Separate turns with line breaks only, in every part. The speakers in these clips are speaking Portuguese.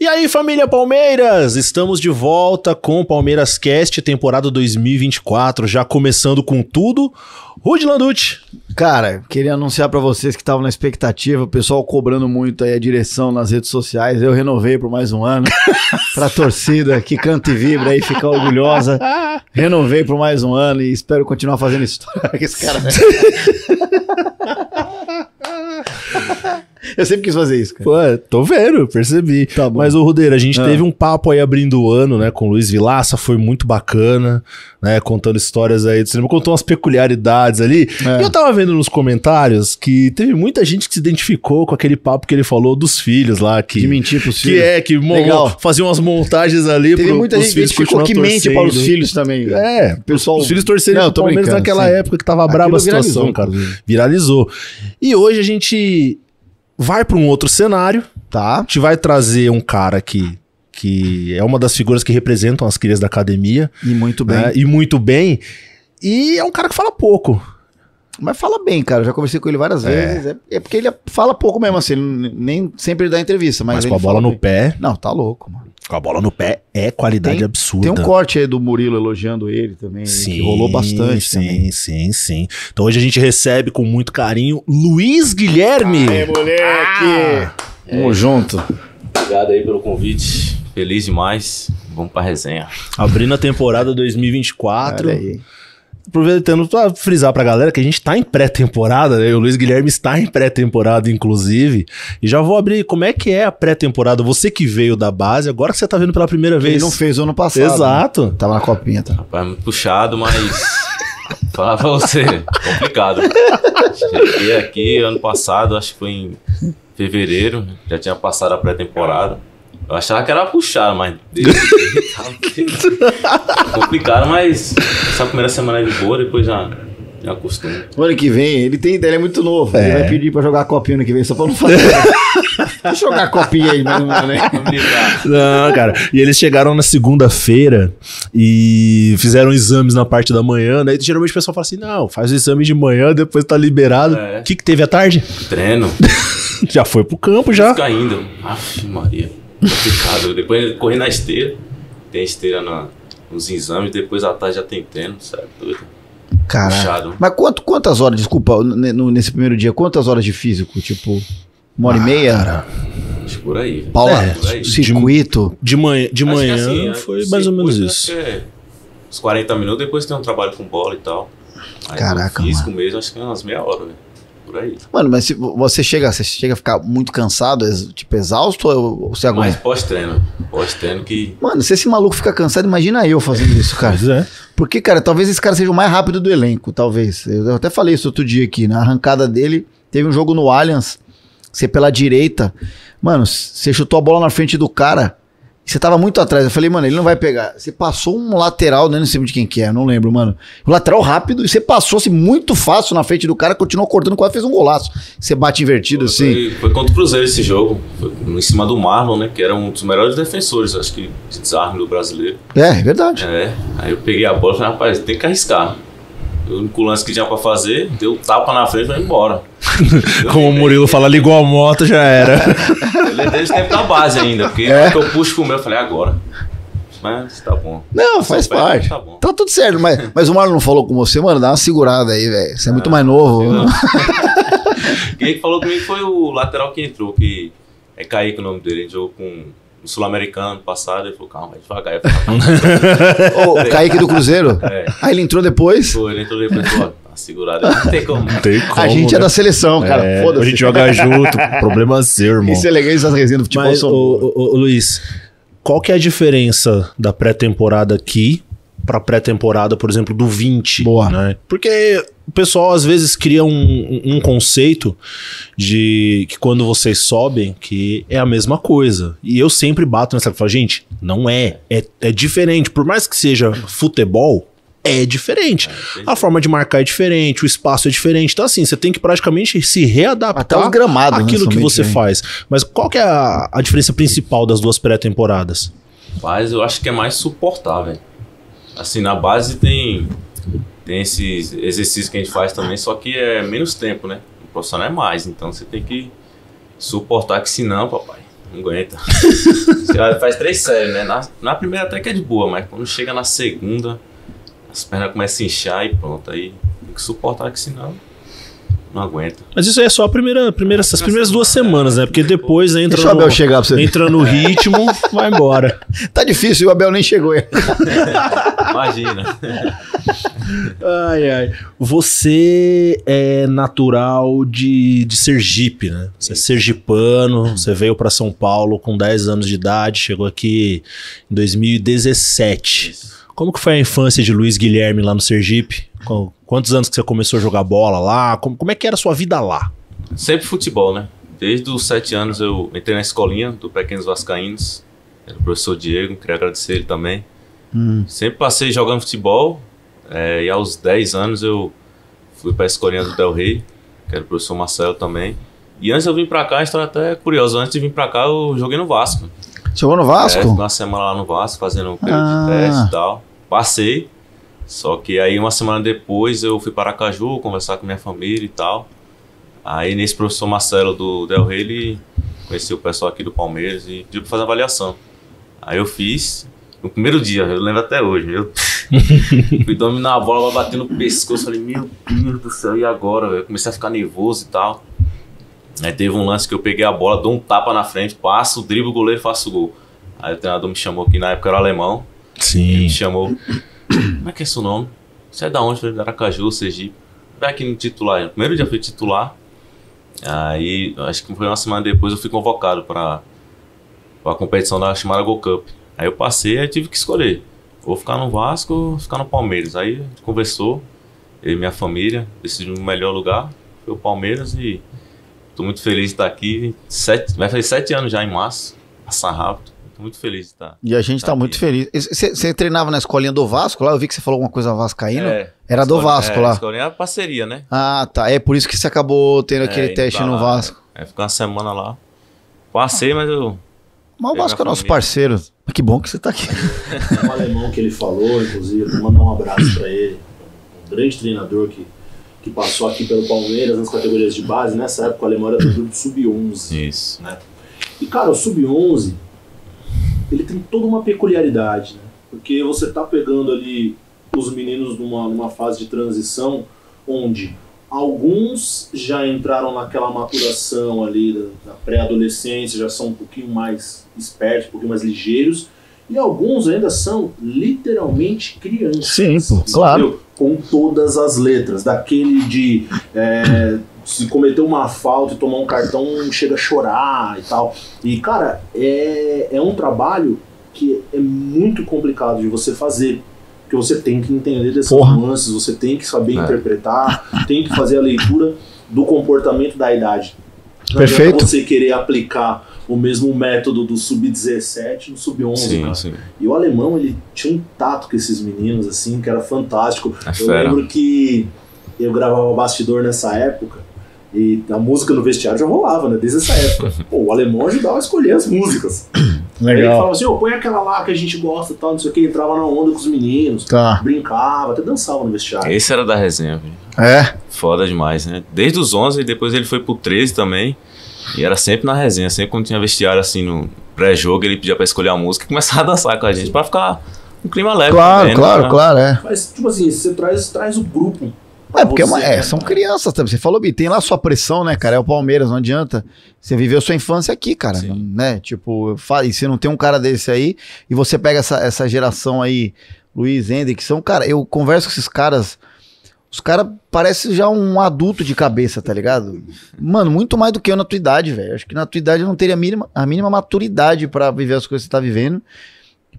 E aí, família Palmeiras? Estamos de volta com o Palmeiras Cast, temporada 2024, já começando com tudo. Rudy Landucci.
Cara, queria anunciar pra vocês que estavam na expectativa, o pessoal cobrando muito aí a direção nas redes sociais. Eu renovei por mais um ano. pra torcida que canta e vibra aí, fica orgulhosa. Renovei por mais um ano e espero continuar fazendo história. Esse cara. Eu sempre quis fazer isso, cara.
Pô, tô vendo, percebi.
Tá.
Mas, ô Rudeira, a gente
Ah.
teve um papo aí abrindo o ano, né, com o Luiz Vilaça, foi muito bacana, né, contando histórias aí do cinema, contou umas peculiaridades ali.
É.
E eu tava vendo nos comentários que teve muita gente que se identificou com aquele papo que ele falou dos filhos lá, que...
De mentir pros
Que
filhos.
é, que
Legal.
fazia umas montagens ali
Teve
pro,
muita
pros
gente
filhos
que
continuar
que mente para os filhos também.
É,
pessoal.
os filhos torcerem
Não, tô
Palmeiras
brincando,
naquela
sim.
época que tava braba a
viralizou,
situação, cara. Viralizou. E hoje a gente vai pra um outro cenário.
Tá.
A gente vai trazer um cara que, que é uma das figuras que representam as crias da academia.
E muito bem.
né, E muito bem. E é um cara que fala pouco.
Mas fala bem, cara. Eu já conversei com ele várias
É.
vezes. É, é porque ele fala pouco mesmo, assim. ele nem sempre dá entrevista. Mas,
Mas, com a bola no
bem.
pé.
Não, tá louco, mano.
Com a bola no pé é qualidade
Tem-
absurda.
Tem um corte aí do Murilo elogiando ele também, que rolou bastante
Sim,
também.
sim, sim. Então hoje a gente recebe com muito carinho Luiz Guilherme.
moleque! Tamo junto.
Obrigado aí pelo convite. Feliz demais. Vamos pra resenha.
Abrindo a temporada 2024.
Olha aí.
Aproveitando pra frisar pra galera que a gente tá em pré-temporada, né? O Luiz Guilherme está em pré-temporada, inclusive. E já vou abrir como é que é a pré-temporada. Você que veio da base, agora que você tá vendo pela primeira
Ele
vez.
não fez o ano passado. né?
Exato.
Tava na copinha, tá?
Rapaz, muito puxado, mas. Falar pra você, complicado. Cheguei aqui ano passado, acho que foi em fevereiro, já tinha passado a pré-temporada. Eu achava que era puxado, mas. complicado, mas essa primeira semana é de boa, depois já, já acostumo.
O ano que vem, ele tem ele é muito novo. Ele
É.
vai pedir pra jogar a copinha ano que vem, só pra não fazer. Deixa eu jogar a copinha aí, mas não, né?
Não, cara. E eles chegaram na segunda-feira e fizeram exames na parte da manhã, né? E geralmente o pessoal fala assim: não, faz o exame de manhã, depois tá liberado. O
É.
que, que teve à tarde?
Treino.
Já foi pro campo já.
Fica indo. Aff, Maria. Complicado. Depois corri na esteira. Tem esteira na, nos exames. Depois à tarde já tem treino. Certo? Doido.
Caralho.
Puxado.
Mas quanto, quantas horas, desculpa, no- nesse primeiro dia, quantas horas de físico? Tipo, uma hora e meia?
Cara,
Acho que por aí.
Paula,
É,
por aí.
circuito.
de manhã, de
Acho
manhã
assim,
foi
acho
mais ou menos isso.
acho que é uns 40 minutos. Depois tem um trabalho com bola e tal. Aí,
Caraca,
Físico mesmo, acho que é umas meia hora, velho. Por aí.
Mano, mas se você chega, você chega a ficar muito cansado, tipo, exausto ou você
Mas
aguenta?
pós-treino. Pós-treino que.
Mano, se esse maluco fica cansado, imagina eu fazendo isso, cara.
Pois é.
Porque, cara, talvez esse cara seja o mais rápido do elenco, talvez. Eu até falei isso outro dia aqui, na arrancada dele, teve um jogo no Allianz, você pela direita, mano, você chutou a bola na frente do cara, você tava muito atrás. Eu falei, mano, ele não vai pegar. Você passou um lateral, né, não sei de quem que é, não lembro, mano. Um lateral rápido, e você passou assim muito fácil na frente do cara, continuou cortando, quase fez um golaço. Você bate invertido assim.
Foi, foi contra o Cruzeiro esse jogo. Foi em cima do Marlon, né? Que era um dos melhores defensores, acho que, de desarme do brasileiro.
É, é verdade.
É, aí eu peguei a bola e falei, rapaz, tem que arriscar. O único lance que tinha pra fazer, deu tapa na frente e foi embora.
Como o Murilo fala, ligou a moto, já era.
Ele é desde o tempo da base ainda, porque
É.
eu puxo pro meu, eu falei, agora. Mas tá bom.
Não, faz
Só pega,
parte.
Tá bom.
Tá tudo certo, mas, mas o Marlon não falou com você, mano, dá uma segurada aí, velho. Você é muito mais novo.
Quem falou comigo foi o lateral que entrou, que é Kaique o nome dele. Ele jogou com o Sul-Americano ano passado. Ele falou, calma, vai devagar. Eu falei.
Ô, o Kaique do Cruzeiro.
É.
Aí ele entrou depois.
Foi, ele entrou depois, falou, tá segurado. Não tem como.
Não tem como.
a gente é
né?
da seleção, cara.
É,
Foda-se.
a gente joga junto. Problema seu, irmão.
Isso é legal, essas resenhas do futebol
Mas,
são
ô,
boas.
ô, ô, Luiz, qual que é a diferença da pré-temporada aqui pra pré-temporada, por exemplo, do 20?
Boa.
Né? Porque o pessoal às vezes cria um, um- conceito de que quando vocês sobem, que é a mesma coisa. E eu sempre bato nessa. Falo, gente, não é. é. É diferente. Por mais que seja futebol, é diferente. A forma de marcar é diferente, o espaço é diferente. Então, assim, você tem que praticamente se readaptar
Até os gramados, né,
àquilo que você
diferentes.
faz. Mas qual que é a, a diferença principal das duas pré-temporadas?
Mas eu acho que é mais suportar, velho. Assim, na base tem, tem esses exercícios que a gente faz também, só que é menos tempo, né? O profissional é mais, então você tem que suportar que senão, papai, não aguenta. Você faz três séries, né? Na, na primeira até que é de boa, mas quando chega na segunda, as pernas começam a inchar e pronto. Aí tem que suportar que senão não aguenta.
Mas isso aí é só a primeira, primeira, as primeiras duas semanas, né? Porque depois entra
Deixa o Abel
no,
chegar pra você
entra no ritmo, vai embora.
Tá difícil, o Abel nem chegou aí.
Imagina.
Ai, ai. Você é natural de, de Sergipe, né? Você é sergipano, você veio pra São Paulo com 10 anos de idade, chegou aqui em 2017. Como que foi a infância de Luiz Guilherme lá no Sergipe? Quantos anos que você começou a jogar bola lá? Como, como é que era a sua vida lá?
Sempre futebol, né? Desde os sete anos eu entrei na escolinha do Pequenos Vascaínos. Era o professor Diego, queria agradecer ele também. Sempre passei jogando futebol. é, e aos 10 anos eu fui para a escolinha do Del Rey, que era o professor Marcelo também. E antes eu vim pra cá, a história até é curiosa. Antes de vir pra cá, eu joguei no Vasco.
Chegou no
É,
Vasco?
fiquei uma semana lá no Vasco, fazendo um período
Ah.
de teste e tal. Passei. Só que aí uma semana depois eu fui para Aracaju conversar com minha família e tal. Aí nesse professor Marcelo do Del Rey, ele conheceu o pessoal aqui do Palmeiras e pediu pra fazer avaliação. Aí eu fiz. No primeiro dia, eu lembro até hoje, meu. Fui dominar a bola, bater no pescoço. Falei, meu Deus do céu, e agora? Eu comecei a ficar nervoso e tal. Aí teve um lance que eu peguei a bola, dou um tapa na frente, passo, driblo o goleiro e faço o gol. Aí o treinador me chamou aqui, na época era alemão. Ele
Sim.
me chamou. Como é que é seu nome? Você é da onde? Falei, da Aracaju, Sergipe. Vai aqui no titular. No primeiro dia fui titular. Aí, acho que foi uma semana depois, eu fui convocado para a competição da chamada Go Cup. Aí eu passei e tive que escolher. Vou ficar no Vasco ou ficar no Palmeiras. Aí a gente conversou, eu e minha família, decidimos o melhor lugar. Foi o Palmeiras e tô muito feliz de estar aqui. Sete, vai fazer sete anos já em março. Passar rápido. Muito feliz de estar.
E a gente tá,
Tá
muito feliz. Você treinava na escolinha do Vasco lá? Eu vi que você falou alguma coisa vascaíno.
É,
Era do
escolinha-
Vasco
é,
lá.
Escolinha é parceria, né?
Ah, tá. É por isso que você acabou tendo aquele
É, indo
teste no
lá,
Vasco.
É, ficar uma semana lá. Passei, mas eu.
Mas o Vasco é
a
nosso parceiro. Mas que bom que você tá aqui.
um alemão que ele falou, inclusive, vou mandar um abraço pra ele. Um grande treinador que, que passou aqui pelo Palmeiras nas categorias de base. Nessa época, o alemão era do grupo sub-11.
Isso.
E, cara, o sub-11, ele tem toda uma peculiaridade, né? Porque você tá pegando ali os meninos numa, numa fase de transição onde alguns já entraram naquela maturação ali da, da pré-adolescência, já são um pouquinho mais espertos, um pouquinho mais ligeiros, e alguns ainda são literalmente crianças.
Sim, pô, claro.
Com todas as letras, daquele de é, se cometer uma falta e tomar um cartão, chega a chorar e tal. E, cara, é, é um trabalho que é muito complicado de você fazer. Porque você tem que entender dessas
Porra.
nuances, você tem que saber
É.
interpretar, tem que fazer a leitura do comportamento da idade. Não
Perfeito.
você querer aplicar o mesmo método do sub-17 no sub-11,
Sim,
cara.
sim.
E o alemão, ele tinha um tato com esses meninos, assim, que era fantástico.
É
Eu
fera.
lembro que eu gravava bastidor nessa época e a música no vestiário já rolava, né? Desde essa época. Pô, o alemão ajudava a escolher as músicas. Aí ele falava assim, ô, põe aquela lá que a gente gosta e tal, não sei o que, entrava na onda com os meninos,
Tá.
brincava, até dançava no vestiário.
Esse era da resenha, velho.
É.
Foda demais, né? Desde os 11, depois ele foi pro 13 também. E era sempre na resenha. Sempre quando tinha vestiário assim no pré-jogo, ele pedia pra escolher a música e começava a dançar com a gente. Pra ficar um clima leve.
Claro,
também, né?
claro,
Pra-
claro, é.
Mas, tipo assim, você traz, traz o grupo.
É, porque é uma- é, são crianças também. Você falou, Bi, tem lá sua pressão, né, cara? É o Palmeiras, não adianta. Você viveu sua infância aqui, cara.
Sim.
Né? Tipo, e você não tem um cara desse aí, e você pega essa, essa geração aí, Luiz, Hendrick, são, cara, eu converso com esses caras. Os caras parecem já um adulto de cabeça, tá ligado? Mano, muito mais do que eu na tua idade, velho. Acho que na tua idade eu não teria a mínima, a mínima maturidade pra viver as coisas que você tá vivendo.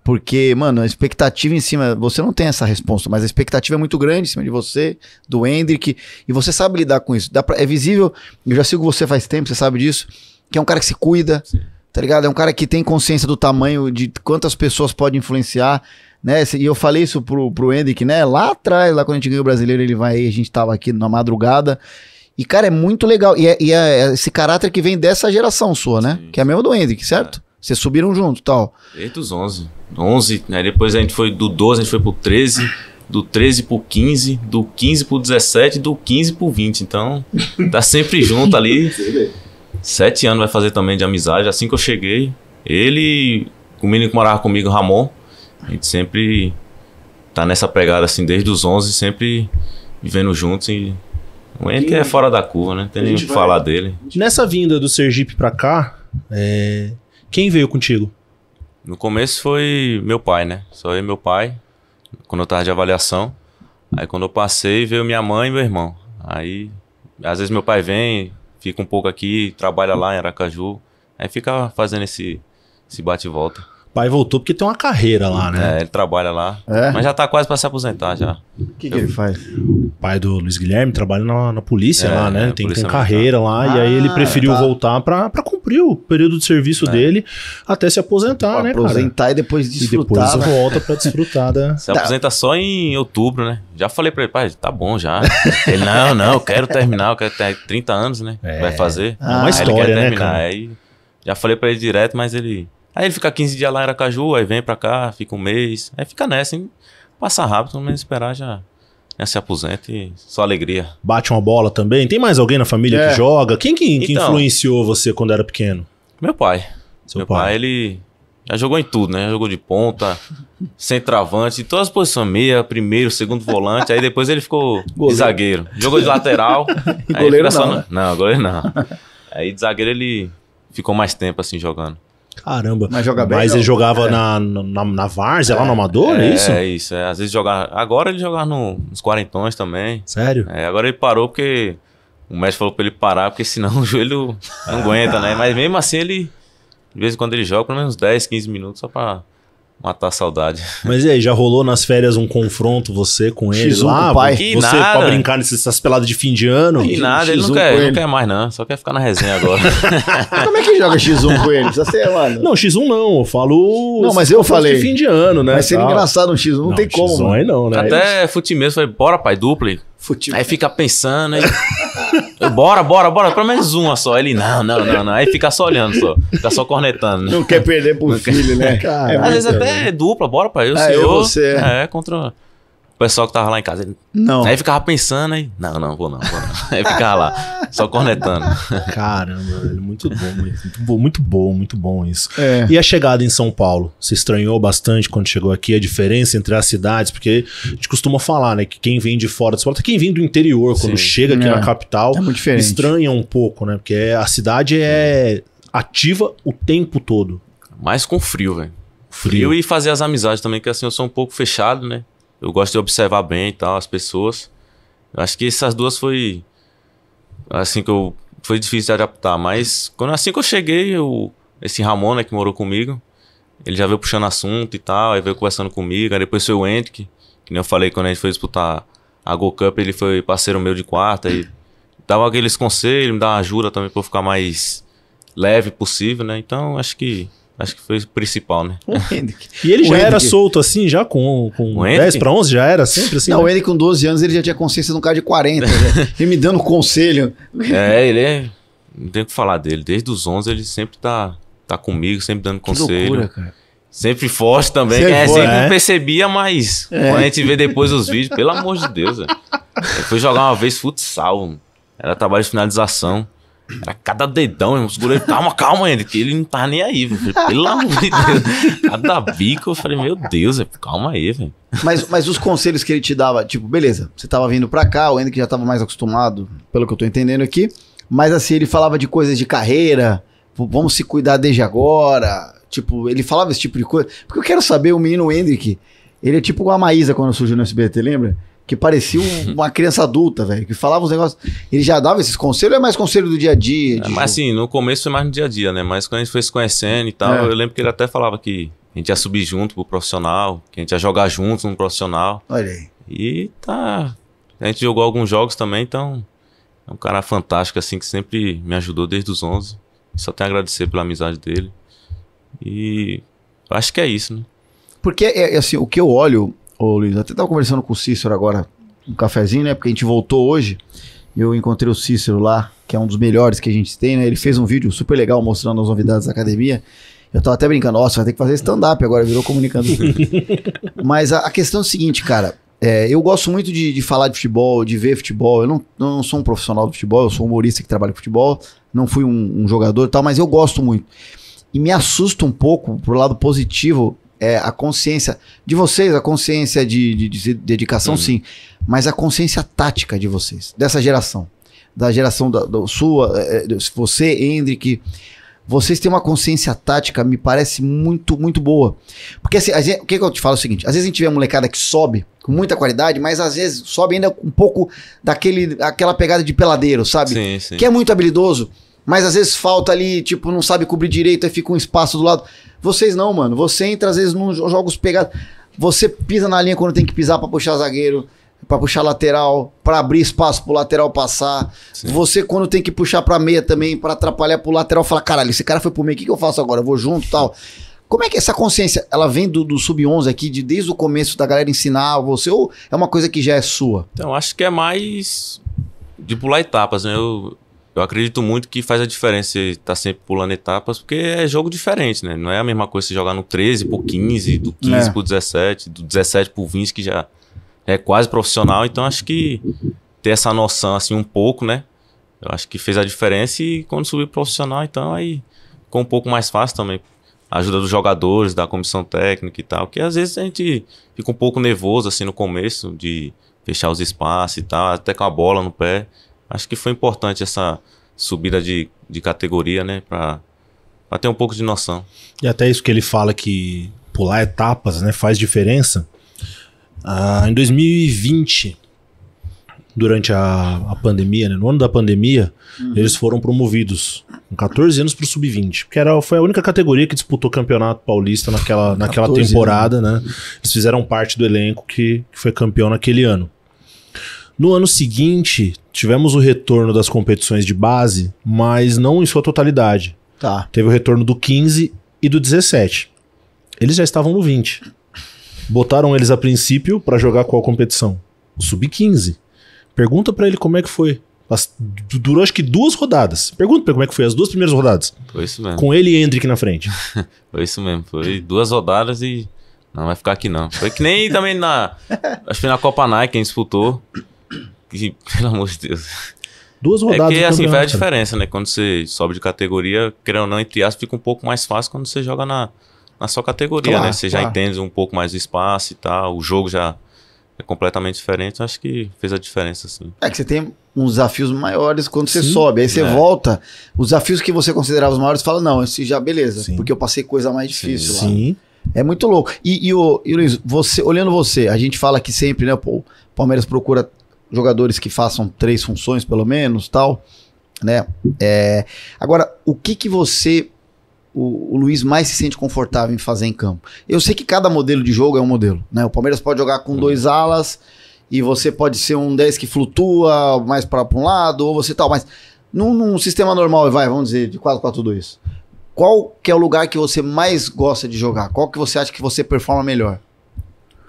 Porque, mano, a expectativa em cima. Você não tem essa resposta, mas a expectativa é muito grande em cima de você, do Hendrick, e você sabe lidar com isso. Dá pra- é visível, eu já sigo você faz tempo, você sabe disso, que é um cara que se cuida,
Sim.
tá ligado? É um cara que tem consciência do tamanho, de quantas pessoas pode influenciar, né? E eu falei isso pro, pro Hendrick, né? Lá atrás, lá quando a gente ganhou o brasileiro, ele vai aí, a gente tava aqui na madrugada. E, cara, é muito legal. E é, e é esse caráter que vem dessa geração sua, né?
Sim.
Que é mesmo do Hendrick, certo? Vocês subiram junto e tal.
Desde os 11. 11, né? Depois a gente foi do 12, a gente foi pro 13. Do 13 pro 15, do 15 pro 17, do 15 pro 20. Então, tá sempre junto ali. Sete anos vai fazer também de amizade. Assim que eu cheguei, ele, o menino que morava comigo, Ramon, a gente sempre tá nessa pegada assim desde os 11, sempre vivendo juntos e o Henrique é fora da curva, né? Não tem nem o que falar dele.
Nessa vinda do Sergipe pra cá, é, quem veio contigo?
No começo foi meu pai, né? Só eu e meu pai, quando eu tava de avaliação. Aí quando eu passei, veio minha mãe e meu irmão. Aí, às vezes meu pai vem, fica um pouco aqui, trabalha lá em Aracaju. Aí fica fazendo esse, esse bate e volta.
Pai voltou porque tem uma carreira lá, né?
É, ele trabalha lá.
É?
Mas já tá quase pra se aposentar já.
O que, que ele faz?
O pai do Luiz Guilherme trabalha na, na polícia
É,
lá, né?
é,
Tem, tem carreira lá. e aí ele
Ah,
preferiu
tá.
voltar pra, pra cumprir o período de serviço dele até se aposentar, né, cara?
aposentar e depois
E
desfrutar.
depois
né?
volta pra desfrutar da...
Se aposenta só em outubro, né? Já falei pra ele, pai, tá bom já. Ele, não, não, eu quero terminar, eu quero ter 30 anos, né?
É.
Vai fazer.
É uma
Aí
história,
ele quer
né,
terminar.
cara?
Aí já falei pra ele direto, mas ele. Aí ele fica 15 dias lá em Aracaju, aí vem pra cá, fica um mês. Aí fica nessa, hein? Passa rápido, pelo menos esperar já, já se aposenta e só alegria.
Bate uma bola também. Tem mais alguém na família
É.
que joga? Quem que, que
Então.
influenciou você quando era pequeno?
Meu pai.
Seu
Meu
pai.
pai, ele já jogou em tudo, né? Já jogou de ponta, centroavante, em todas as posições, meia, primeiro, segundo volante, aí depois ele ficou de
Goleiro.
zagueiro. Jogou de lateral.
E goleiro
só
não,
no-
né?
Não, goleiro não. Aí de zagueiro ele ficou mais tempo assim jogando.
Caramba.
Mas joga bem,
Mas
não?
ele jogava na, na, na Várzea, lá no Amador, é, isso?
É isso, é. Às vezes jogar. Agora ele jogava no- nos quarentões também.
Sério?
É, agora ele parou porque o médico falou pra ele parar, porque senão o joelho não aguenta, né? Mas mesmo assim ele. De vez em quando ele joga pelo menos 10, 15 minutos só pra matar a saudade.
Mas e aí, já rolou nas férias um confronto você com ele
X1
lá?
com o pai?
Você
Que
pra
nada.
brincar nessas peladas de fim de ano?
E nada, ele
X1
não quer, ele não quer mais não, só quer ficar na resenha agora.
Como é que joga X1 com ele? Precisa ser, mano.
Não, X1 não, eu falo.
Não, mas eu falei.
De fim de ano, né?
Vai ser
tal.
engraçado um X1, não, tem como,
X1
mano.
aí não, né?
Até fute mesmo, falei, bora pai, dupla.
Futebol.
Aí fica pensando, aí. eu, bora, bora, bora, pelo menos uma só. Ele, não, não, não, não. Aí fica só olhando só. Fica só cornetando. né?
Não quer perder pro filho, né?
Cara,
É
Às vezes
muito-
até é dupla, bora pai. Eu,
Ah,
senhor.
eu, você.
É, contra o pessoal que tava lá em casa. Ele-
Não.
Aí ficava pensando, aí, não, não, vou não, vou não. Aí ficava lá, só cornetando.
Caramba, velho, muito bom, muito bom, muito bom, muito bom isso.
É.
E a chegada em São Paulo? Você estranhou bastante quando chegou aqui a diferença entre as cidades? Porque a gente costuma falar, né, que quem vem de fora de São Paulo, até quem vem do interior, quando
Sim.
chega aqui
É.
na capital,
É muito diferente.
estranha um pouco, né? Porque a cidade é ativa o tempo todo.
Mas com frio, velho. Frio e fazer as amizades também, que assim eu sou um pouco fechado, né? Eu gosto de observar bem e tal, as pessoas. Acho que essas duas foi. Assim que eu. Foi difícil de adaptar, mas quando, assim que eu cheguei, eu, esse Ramon, né, que morou comigo, ele já veio puxando assunto e tal, aí veio conversando comigo, aí depois foi o Hendrick, que nem eu falei quando a gente foi disputar a Go Cup, ele foi parceiro meu de quarta e dava aqueles conselhos, me dava ajuda também pra eu ficar mais leve possível, né? Então acho que acho que foi o principal, né?
O Hendrick.
E ele
O
já era
Hendrick.
solto assim, já com, com
O
10
Hendrick?
para 11, já era sempre assim?
Não,
né?
ele com 12 anos ele já tinha consciência de um cara de 40. já. Ele me dando conselho.
É, ele é. Não tem o que falar dele. Desde os 11 ele sempre tá, tá comigo, sempre dando
Que
conselho.
loucura, cara.
Sempre forte também.
Sempre
que é, sempre
é.
percebia, mas quando a gente vê depois os vídeos, pelo amor de Deus, fui jogar uma vez futsal. Era trabalho de finalização. Era cada dedão, irmão. Goleiros, calma, calma ainda, que ele não tá nem aí, velho. Pelo amor de Deus. Cada bico, eu falei, meu Deus, velho, calma aí, velho.
Mas, mas os conselhos que ele te dava, tipo, beleza, você tava vindo pra cá, o Hendrick já tava mais acostumado, pelo que eu tô entendendo aqui. Mas assim, ele falava de coisas de carreira, vamos se cuidar desde agora. Tipo, ele falava esse tipo de coisa. Porque eu quero saber, o menino Hendrick, ele é tipo uma Maísa quando surgiu no SBT, lembra? Que parecia um- uma criança adulta, velho, que falava uns negócios. Ele já dava esses conselhos ou é mais conselho do dia a dia?
É, mas
jogo?
assim, no começo foi mais no dia a dia, né? Mas quando a gente foi se conhecendo e tal,
É.
eu lembro que ele até falava que a gente ia subir junto pro profissional, que a gente ia jogar juntos no profissional.
Olha aí.
E tá. A gente jogou alguns jogos também, então. É um cara fantástico, assim, que sempre me ajudou desde os 11. Só tenho a agradecer pela amizade dele. E. Acho que é isso, né?
Porque, é, é assim, o que eu olho, ô Luiz, até tava conversando com o Cícero agora, um cafezinho, né? Porque a gente voltou hoje, e eu encontrei o Cícero lá, que é um dos melhores que a gente tem, né? Ele fez um vídeo super legal mostrando as novidades da academia. Eu tava até brincando, nossa, vai ter que fazer stand-up agora, virou comunicando. Mas a, a questão é o seguinte, cara, é, eu gosto muito de, de falar de futebol, de ver futebol. Eu não, não sou um profissional do futebol, eu sou um humorista que trabalha com futebol, não fui um, um jogador e tal, mas eu gosto muito. E me assusta um pouco, pro lado positivo, é, a consciência de vocês, a consciência de, de, de dedicação,
Uhum.
sim, mas a consciência tática de vocês, dessa geração. Da geração da, da sua, é, é, você, Hendrick. Vocês têm uma consciência tática, me parece muito, muito boa. Porque assim, a gente- o que, que eu te falo é o seguinte: às vezes a gente vê a molecada que sobe com muita qualidade, mas às vezes sobe ainda um pouco daquele, aquela pegada de peladeiro, sabe?
Sim, sim.
que é muito habilidoso, mas às vezes falta ali, tipo, não sabe cobrir direito, aí fica um espaço do lado. Vocês não, mano. Você entra às vezes nos jogos pegados. Você pisa na linha quando tem que pisar pra puxar zagueiro, pra puxar lateral, pra abrir espaço pro lateral passar.
Sim.
Você quando tem que puxar pra meia também, pra atrapalhar pro lateral, fala, caralho, esse cara foi pro meio, o que, que eu faço agora? Eu vou junto e tal. Como é que essa consciência, ela vem do, do sub-11 aqui, de desde o começo da galera ensinar você, ou é uma coisa que já é sua?
Então, acho que é mais de pular etapas, né? Eu, eu acredito muito que faz a diferença você estar sempre pulando etapas, porque é jogo diferente, né? Não é a mesma coisa você jogar no 13 por 15, do 15
É.
por 17, do 17 por 20, que já é quase profissional. Então, acho que ter essa noção, assim, um pouco, né? Eu acho que fez a diferença e quando subiu profissional, então aí ficou um pouco mais fácil também. A ajuda dos jogadores, da comissão técnica e tal, que às vezes a gente fica um pouco nervoso, assim, no começo, de fechar os espaços e tal, até com a bola no pé. Acho que foi importante essa subida de, de categoria, né? Pra, pra ter um pouco de noção.
E até isso que ele fala que pular etapas, né, faz diferença. Ah, em 2020, durante a, a pandemia, né, no ano da pandemia, eles foram promovidos com 14 anos para o sub-20, que era, foi a única categoria que disputou campeonato paulista naquela, naquela
14
temporada, né? Eles fizeram parte do elenco que, que foi campeão naquele ano. No ano seguinte, tivemos o retorno das competições de base, mas não em sua totalidade.
Tá.
Teve o retorno do 15 e do 17. Eles já estavam no 20. Botaram eles a princípio pra jogar qual competição? O sub-15. Pergunta pra ele como é que foi. As- du- durou acho que duas rodadas. Pergunta pra ele como é que foi as duas primeiras rodadas.
Foi isso mesmo.
Com ele e Hendrick na frente.
Foi isso mesmo. Foi duas rodadas e. Não vai ficar aqui não. Foi que nem também na. Acho que foi na Copa Nike quem disputou. Que, pelo amor de Deus.
Duas
É
rodadas.
que
do
assim, faz a diferença, né? Quando você sobe de categoria, querendo ou não, entre aspas, fica um pouco mais fácil quando você joga na, na sua categoria,
Claro,
né? Você já
claro.
entende um pouco mais do espaço e tal, o jogo já é completamente diferente. Acho que fez a diferença, assim.
É que você tem uns desafios maiores quando você
Sim.
sobe. Aí você
É.
volta, os desafios que você considerava os maiores, fala, não, esse já beleza,
Sim.
porque eu passei coisa mais difícil lá.
Sim.
É muito louco. E, e, o, e Luiz, você, olhando você, a gente fala aqui sempre, né, pô, o Palmeiras procura jogadores que façam três funções, pelo menos, tal, né? É, agora, o que que você, o, o Luiz, mais se sente confortável em fazer em campo? Eu sei que cada modelo de jogo é um modelo, né? O Palmeiras pode jogar com dois alas e você pode ser um 10 que flutua mais para um lado, ou você tal, mas num, num sistema normal, vai, vamos dizer, de 4-4-2, qual que é o lugar que você mais gosta de jogar? Qual que você acha que você performa melhor?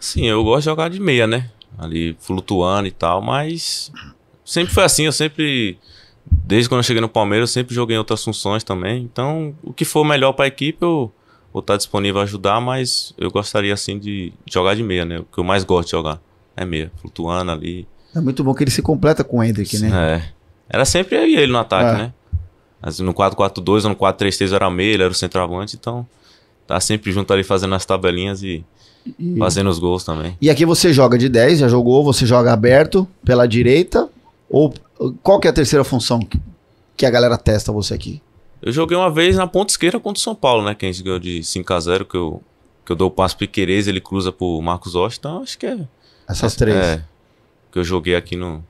Sim, eu gosto de jogar de meia, né? Ali flutuando e tal, mas sempre foi assim, eu sempre. Desde quando eu cheguei no Palmeiras, eu sempre joguei em outras funções também. Então, o que for melhor para a equipe, eu vou estar disponível a ajudar, mas eu gostaria assim de jogar de meia, né? O que eu mais gosto de jogar é meia, flutuando ali.
É muito bom que ele se completa com o Hendrick, né?
É. Era sempre eu e ele no ataque,
É.
né? Mas no 4-4-2 ou no 4-3-3 eu era meia, ele era o centroavante, então tá sempre junto ali fazendo as tabelinhas e
E,
fazendo os gols também.
e aqui você joga de 10, já jogou, você joga aberto pela direita, ou qual que é a terceira função que, a galera testa você aqui?
Eu joguei uma vez na ponta esquerda contra o São Paulo, né? Que a gente ganhou de 5x0, que eu, que eu dou o passo pro Piquerez, ele cruza pro Marcos Rocha, então acho que é.
Essas três.
É, que eu joguei aqui no,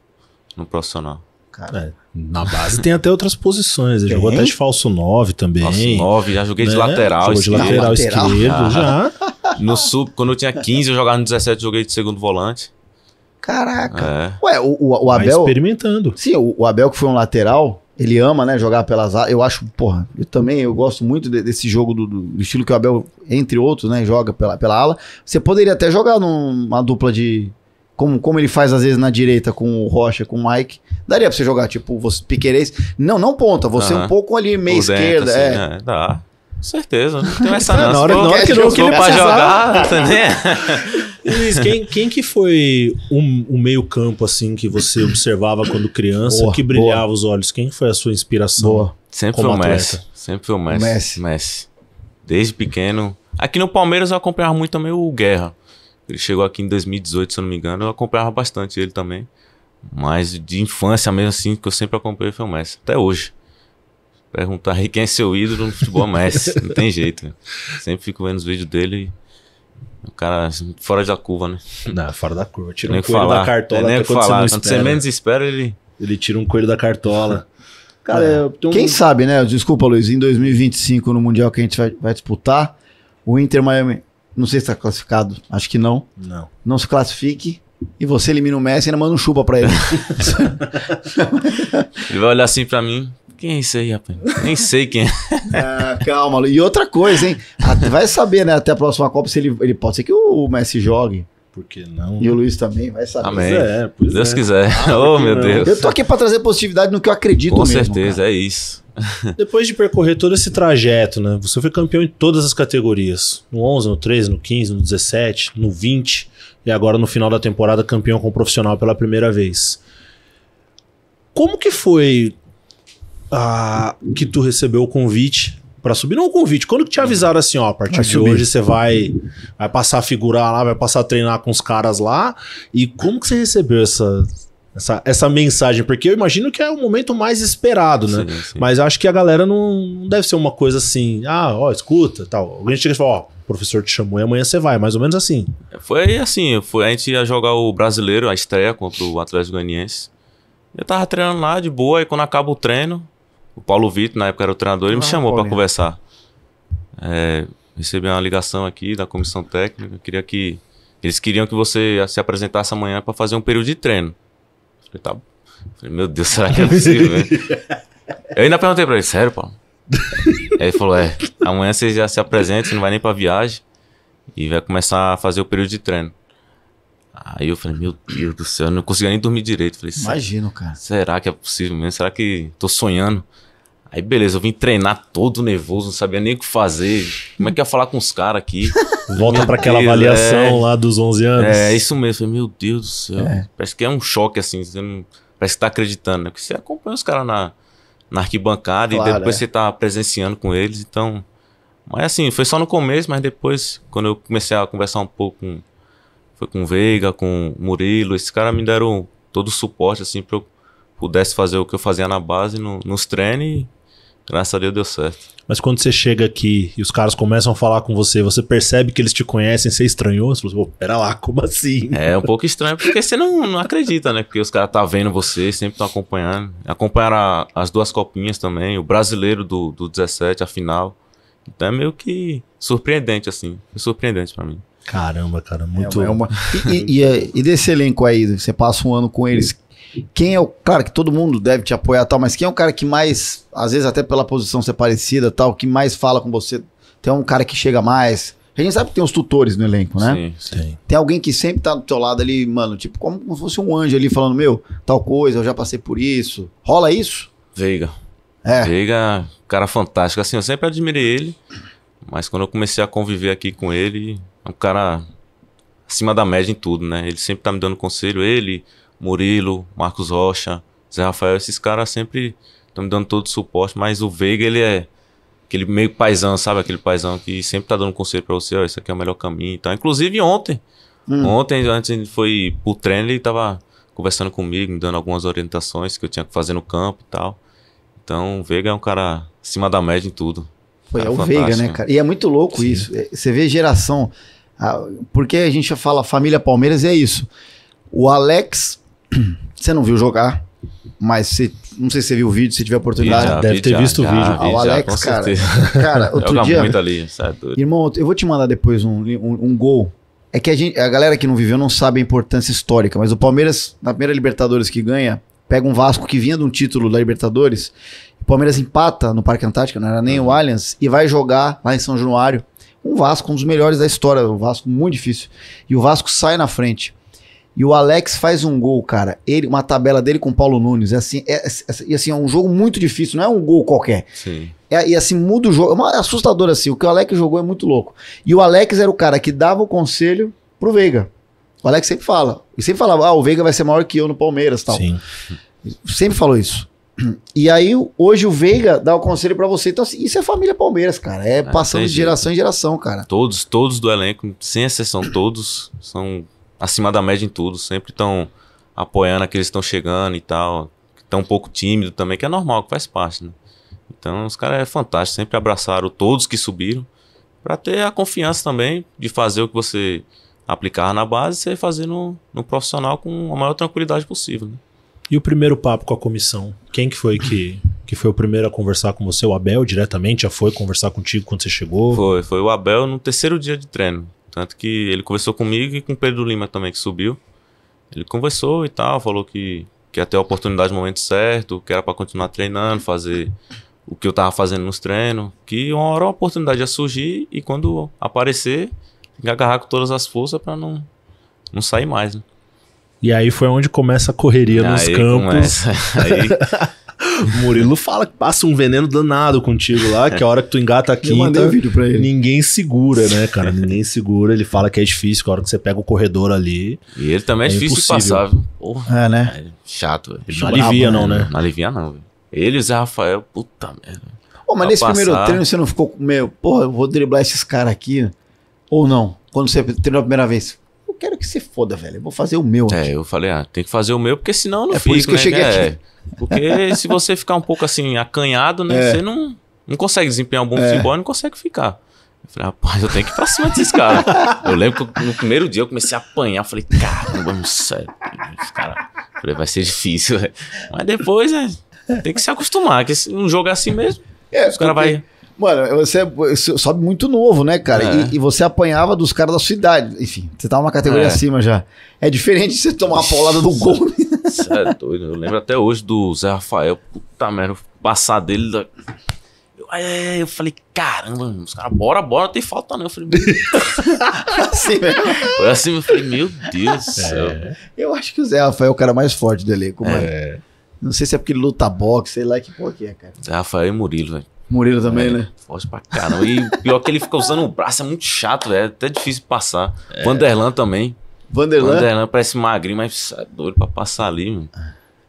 no profissional.
Cara,
É, na base tem até outras posições. Ele jogou até de falso 9 também.
Nossa, 9, já joguei de
né?
lateral,
Jogou de
esquerdo.
lateral,
Lateral.
esquerdo,
Ah.
já.
No sub, quando eu tinha 15, eu jogava no 17, joguei de segundo volante.
Caraca.
É.
Ué, o, o, o
Vai
Abel.
experimentando.
Sim, o, o Abel que foi um lateral, ele ama, né, jogar pelas alas. Eu acho, porra, eu também eu gosto muito de- desse jogo do, do- do estilo que o Abel, entre outros, né, joga pela, pela ala. Você poderia até jogar numa dupla de como, como ele faz às vezes na direita com o Rocha, com o Mike. Daria pra você jogar, tipo, você Piquerez. Não, não ponta, você um pouco ali meia
Por dentro,
esquerda,
assim,
é.
é, Dá. Com certeza, não tem essa não.
na hora- na hora que não- que não
pra jogar, entendeu?
Luiz, quem, quem que foi o, o meio-campo assim que você observava quando criança
Boa,
que brilhava os olhos? Quem foi a sua inspiração?
Boa.
Sempre
Como
foi o
atleta.
Messi. Sempre foi o Messi.
Messi.
Messi. Desde pequeno. Aqui no Palmeiras eu acompanhava muito também o Guerra. Ele chegou aqui em 2018, se eu não me engano. Eu acompanhava bastante ele também. Mas de infância mesmo assim, que eu sempre acompanhei foi o Messi. Até hoje. Perguntar aí quem é seu ídolo no futebol, é Messi. Não tem jeito. né? Sempre fico vendo os vídeos dele e... O cara fora da curva, né?
Não, fora da curva. Tira
nem
um coelho
falar.
da cartola
nem que
quando
falar.
você não
Quando você
espera.
menos espera, ele...
Ele tira um coelho da cartola. Cara, eu tenho um-
Quem sabe, né? Desculpa, Luiz, em 2025, no Mundial que a gente vai, vai disputar, o Inter Miami, não sei se está classificado, acho que não,
Não.
não se classifique e você elimina o Messi e ainda manda um chupa pra ele.
Ele vai olhar assim pra mim. Quem é isso aí, rapaz? Nem sei quem é.
Ah, calma, Lu. E outra coisa, hein? Ah, Vai saber, né? Até a próxima Copa, se ele, ele pode ser que o Messi jogue.
Por que não?
E o Luiz também, vai saber.
Amém.
É, pois
Deus
é.
quiser.
Ah,
oh, meu
não?
Deus.
Eu tô aqui pra trazer positividade no que eu acredito
Com
mesmo.
certeza,
cara.
é isso.
Depois de percorrer todo esse trajeto, né? Você foi campeão em todas as categorias. No 11, no 13, no 15, no 17, no 20 e agora no final da temporada campeão com o profissional pela primeira vez. Como que foi ah, que tu recebeu o convite pra subir? Não o convite, quando que te avisaram assim, ó, a partir
Vai
de
subir.
hoje você vai vai passar a figurar lá, vai passar a treinar com os caras lá. E como que você recebeu essa essa, essa mensagem? Porque eu imagino que é o momento mais esperado, né?
Sim, sim.
Mas acho que a galera não, não deve ser uma coisa assim, ah, ó, escuta, tal. Alguém chega e fala, ó, o professor te chamou e amanhã você vai, mais ou menos assim.
Foi assim, foi, a gente ia jogar o brasileiro, a estreia contra o Atlético Goianiense. Eu tava treinando lá de boa, e quando acaba o treino, o Paulo Vitor, na época era o treinador, ele me
Ah,
chamou pra
Paulinho.
conversar. É, recebi uma ligação aqui da comissão técnica, queria que eles queriam que você se apresentasse amanhã pra fazer um período de treino. Falei, tá. Falei, meu Deus, será que é possível? né? Eu ainda perguntei pra ele, sério, Paulo? Aí ele falou, é, amanhã você já se apresenta, você não vai nem pra viagem e vai começar a fazer o período de treino. Aí eu falei, meu Deus do céu, eu não conseguia nem dormir direito. Falei, "Será-
Imagino, cara.
será que é possível mesmo? Será que tô sonhando? Aí beleza, eu vim treinar todo nervoso, não sabia nem o que fazer. Como é que ia falar com os caras aqui?
Volta pra aquela avaliação
é.
lá dos 11 anos.
É, isso mesmo. Eu falei, meu Deus do céu. Parece que é um choque, assim. Você não, parece que tá acreditando, né? Porque você acompanha os caras na, na arquibancada
Claro,
e depois
é.
você tá presenciando com eles, então... Mas assim, foi só no começo, mas depois, quando eu comecei a conversar um pouco com... Foi com o Veiga, com o Murilo, esses caras me deram todo o suporte, assim, pra eu pudesse fazer o que eu fazia na base, no- nos treinos e graças a Deus deu certo.
Mas quando você chega aqui e os caras começam a falar com você, você percebe que eles te conhecem, você estranhou? Você falou, pô, pera lá, como assim?
É um pouco estranho, porque você não, não acredita, né? Porque os caras tá vendo você, sempre estão acompanhando. Acompanharam a- as duas copinhas também, o brasileiro do, do 17, a final. Então é meio que surpreendente, assim. Surpreendente pra mim.
Caramba, cara, muito...
É uma- E, e- e, é- e desse elenco aí, você passa um ano com eles. Quem é o. Claro que todo mundo deve te apoiar e tal, mas quem é o cara que mais, às vezes até pela posição ser parecida e tal, que mais fala com você? Tem um cara que chega mais. A gente sabe que tem os tutores no elenco, né?
Sim, sim.
Tem.
Tem alguém que sempre tá do teu lado ali, mano, tipo, como se fosse um anjo ali falando, meu, tal coisa, eu já passei por isso. Rola isso?
Veiga.
É.
Veiga, cara fantástico. Assim, eu sempre admirei ele, mas quando eu comecei a conviver aqui com ele, é um cara acima da média em tudo, né? Ele sempre tá me dando conselho. Ele, Murilo, Marcos Rocha, Zé Rafael, esses caras sempre estão me dando todo o suporte, mas o Veiga, ele é aquele meio paizão, sabe? Aquele paizão que sempre tá dando conselho pra você, ó, isso aqui é o melhor caminho e tal. Inclusive ontem,
Hum.
ontem, antes ele foi pro treino, ele tava conversando comigo, me dando algumas orientações que eu tinha que fazer no campo e tal. Então, o Veiga é um cara acima da média em tudo.
Foi, é o
fantástico,
Veiga, né, cara? E é muito louco
Sim.
isso. É, Você vê geração. Porque a gente fala família Palmeiras e é isso. O Alex, você não viu jogar, mas você, não sei se você viu o vídeo, se tiver oportunidade.
Já
deve ter
já,
visto o
já
vídeo.
vi,
Ah, o Alex, cara. Cara, outro
Joga
dia.
muito ali, sabe? doido.
Irmão, eu vou te mandar depois um, um, um gol. É que a, gente, a galera que não viveu não sabe a importância histórica, mas o Palmeiras, na primeira Libertadores que ganha, pega um Vasco que vinha de um título da Libertadores, o Palmeiras empata no Parque Antártica, não era nem o Allianz, e vai jogar lá em São Januário. Um Vasco, um dos melhores da história, o Vasco muito difícil. E o Vasco sai na frente. E o Alex faz um gol, cara. Ele, uma tabela dele com o Paulo Nunes. É assim, é, é- e assim, é um jogo muito difícil, não é um gol qualquer.
Sim.
É, e assim, muda o jogo. É uma- é assustador assim. O que o Alex jogou é muito louco. E o Alex era o cara que dava o conselho pro Veiga. O Alex sempre fala. E sempre falava, ah, o Veiga vai ser maior que eu no Palmeiras tal.
Sim.
Sempre falou isso. E aí, hoje o Veiga dá o conselho pra você. Então, assim, isso é família Palmeiras, cara. É passando
tem
de geração em geração, cara.
Todos, todos do elenco, sem exceção, todos são acima da média em tudo. Sempre estão apoiando aqueles que estão chegando e tal. que Estão um pouco tímido também, que é normal, que faz parte, né? Então, os caras é fantástico. Sempre abraçaram todos que subiram. Pra ter a confiança também de fazer o que você aplicar na base, você fazer no, no profissional com a maior tranquilidade possível. Né?
E o primeiro papo com a comissão? Quem que foi que, que foi o primeiro a conversar com você? O Abel diretamente já foi conversar contigo quando você chegou?
Foi, foi o Abel no terceiro dia de treino. Tanto que ele conversou comigo e com o Pedro Lima também, que subiu. Ele conversou e tal, falou que, que ia ter a oportunidade no momento certo, que era pra continuar treinando, fazer o que eu tava fazendo nos treinos. Que uma hora a oportunidade ia surgir e quando aparecer, tem que agarrar com todas as forças pra não, não sair mais. Né?
E aí foi onde começa a correria nos
Aí
campos.
começa. Aí,
O Murilo fala que passa um veneno danado contigo lá, que a hora que tu engata a quinta,
um vídeo pra ele.
ninguém segura, né, cara? Ninguém segura. Ele fala que é difícil, que a hora que você pega o corredor ali,
e ele também é,
É
difícil de
impossível.
passar, viu? Porra,
É, né?
é chato. velho.
ele não alivia não, né?
Não alivia não, velho. Ele e o Zé Rafael, puta merda.
Pô, mas nesse primeiro treino você não ficou com meio, porra, eu vou driblar esses caras aqui? Ou não? Quando você treinou a primeira vez? Eu quero que você foda, velho. Eu vou fazer o meu.
É, eu falei, ah, tem que fazer o meu, porque senão eu não
É
fico,
por isso que eu
né?
cheguei
É,
aqui.
Porque se você ficar um pouco assim, acanhado, né?
É.
Você não, não consegue desempenhar um bom
É.
futebol e não consegue ficar. Eu falei, rapaz, eu tenho que ir pra cima desses caras. eu lembro que eu- no primeiro dia eu comecei a apanhar. Eu falei, caramba, não sei. Cara. Eu Falei, vai ser difícil, velho. Mas depois, né? Tem que se acostumar, que um jogo é assim mesmo.
É,
Os caras vai.
Mano, você, você sobe muito novo, né, cara?
É.
E, e você apanhava dos caras da sua idade. Enfim, você tava uma categoria
É.
acima já. É diferente de você tomar a paulada do gol.
Você é doido. Eu lembro até hoje do Zé Rafael. Puta merda, passar dele. Da... Eu, é, eu falei, caramba, os caras, bora, bora, não tem falta não. Eu falei, meu
assim, velho.
Foi assim, eu falei, meu Deus do céu.
Eu acho que o Zé Rafael é o cara mais forte do elenco, mano.
É.
Não sei se é porque ele luta boxe, sei lá que porra que é, cara.
Zé Rafael e Murilo, velho.
Murilo também,
É,
né?
Forte pra caramba. E pior que ele fica usando o braço, é muito chato, velho. É até difícil de passar. Vanderlan também.
Vanderlan.
Vanderlan parece magrinho, mas é doido pra passar ali, mano.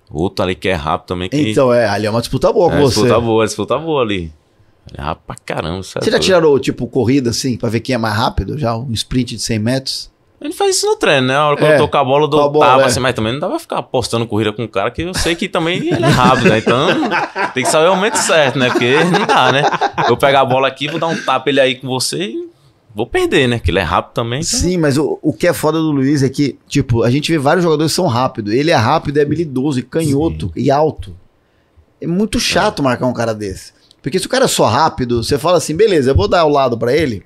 Outro ali que é rápido também. Que...
Então, é, ali é uma disputa boa
é,
com você.
disputa boa, disputa boa ali. É rápido pra caramba. é
Você já
doido.
tiraram, tipo, corrida assim, pra ver quem é mais rápido? Já um sprint de 100 metros?
Ele faz isso no treino, né? A hora que
É,
eu com a bola, eu dou
bola,
tapa
é.
assim, mas também não dá pra ficar apostando corrida com um cara que eu sei que também ele é rápido, né? Então tem que saber o momento certo, né? Porque não dá, né? Eu pegar a bola aqui, vou dar um tapa ele aí com você e vou perder, né? Que ele é rápido também. então-
Sim, mas o, o que é foda do Luiz é que, tipo, a gente vê vários jogadores que são rápidos. Ele é rápido, é habilidoso, e canhoto, e alto. É muito chato marcar um cara desse. Porque se o cara é só rápido, você fala assim, beleza, eu vou dar o lado pra ele.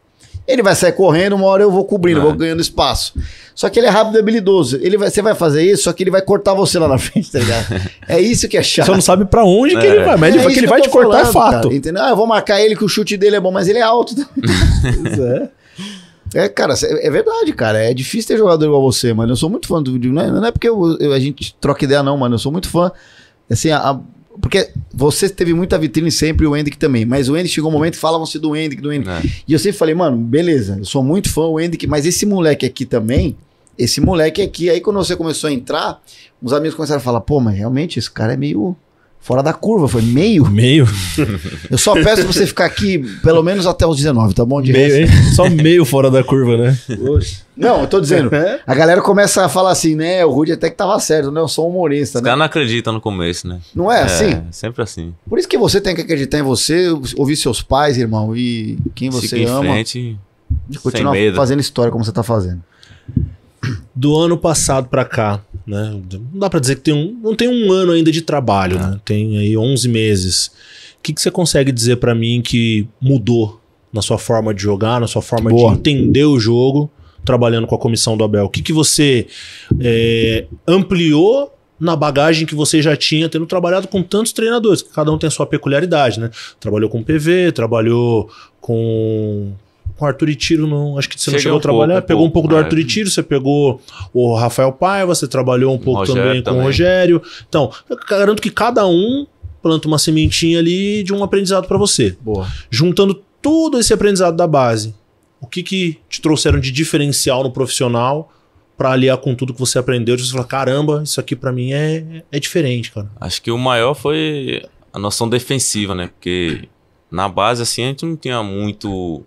Ele vai sair correndo, uma hora eu vou cobrindo,
É.
vou ganhando espaço. Só que ele é rápido e habilidoso. Ele vai, você vai fazer isso, só que ele vai cortar você lá na frente, tá ligado? é isso que é chato.
Só não sabe pra onde que
É.
ele vai, mas ele,
É
que ele vai te cortar é
falando,
fato.
cara, entendeu? Ah, eu vou marcar ele que o chute dele é bom, mas ele é alto.
É.
É, cara, é é verdade, cara. É difícil ter jogador igual você, mano. Eu sou muito fã do vídeo. Não é, não é porque eu- eu- a gente troca ideia, não, mano. Eu sou muito fã. Assim, a- a- porque você teve muita vitrine sempre e o Hendrick também. Mas o Hendrick chegou um momento que falavam-se do Hendrick, do Hendrick.
É.
E eu sempre falei, mano, beleza, eu sou muito fã do Hendrick, mas esse moleque aqui também, esse moleque aqui, aí quando você começou a entrar, uns amigos começaram a falar, pô, mas realmente esse cara é meio fora da curva. Foi meio.
Meio,
Eu só peço pra você ficar aqui pelo menos até os 19, tá bom? De
meio? Só meio fora da curva, né? Poxa.
Não, eu tô dizendo. A galera começa a falar assim, né? O Rudy até que tava certo, né? Eu sou humorista,
Os
né?
caram não acreditam no começo, né?
Não é assim?
sempre assim.
Por isso que você tem que acreditar em você, ouvir seus pais, irmão, e quem você
Seguir em
ama,
frente.
e continuar
sem medo.
fazendo história como você tá fazendo.
Do ano passado pra cá, né? Não dá pra dizer que tem um, não tem um ano ainda de trabalho, né? Tem aí 11 meses. O que, que você consegue dizer pra mim que mudou na sua forma de jogar, na sua forma
Boa.
de entender o jogo, trabalhando com a comissão do Abel? O que, que você é, ampliou na bagagem que você já tinha, tendo trabalhado com tantos treinadores, que cada um tem a sua peculiaridade, né? Trabalhou com PV, trabalhou com. Com Arthur e Tiro, não, acho que você não chegou a trabalhar.
pouco,
pegou um
pouco,
pouco do
é.
Arthur e Tiro, você pegou o Rafael Paiva, você trabalhou um pouco também com o. Rogério. Então, eu garanto que cada um planta uma sementinha ali de um aprendizado pra você.
Boa.
Juntando todo esse aprendizado da base o que que te trouxeram de diferencial no profissional pra aliar com tudo que você aprendeu? De você falar, caramba, isso aqui pra mim é, é diferente, cara.
Acho que o maior foi a noção defensiva, né? Porque na base, assim, a gente não tinha muito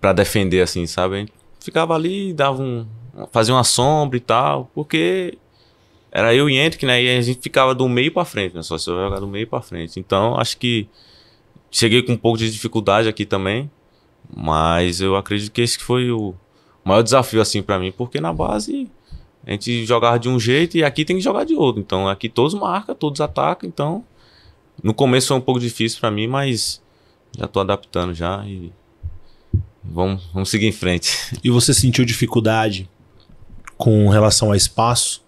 pra defender, assim, sabe? Ficava ali, dava um. fazia uma sombra e tal, porque era eu e Henrique, né? E a gente ficava do meio pra frente, né? Só se eu jogar do meio pra frente. Então, acho que cheguei com um pouco de dificuldade aqui também, mas eu acredito que esse foi o maior desafio, assim, pra mim, porque na base a gente jogava de um jeito e aqui tem que jogar de outro. Então, aqui todos marcam, todos atacam, então no começo foi um pouco difícil pra mim, mas já tô adaptando já e vamos, vamos seguir em frente.
E você sentiu dificuldade com relação a espaço?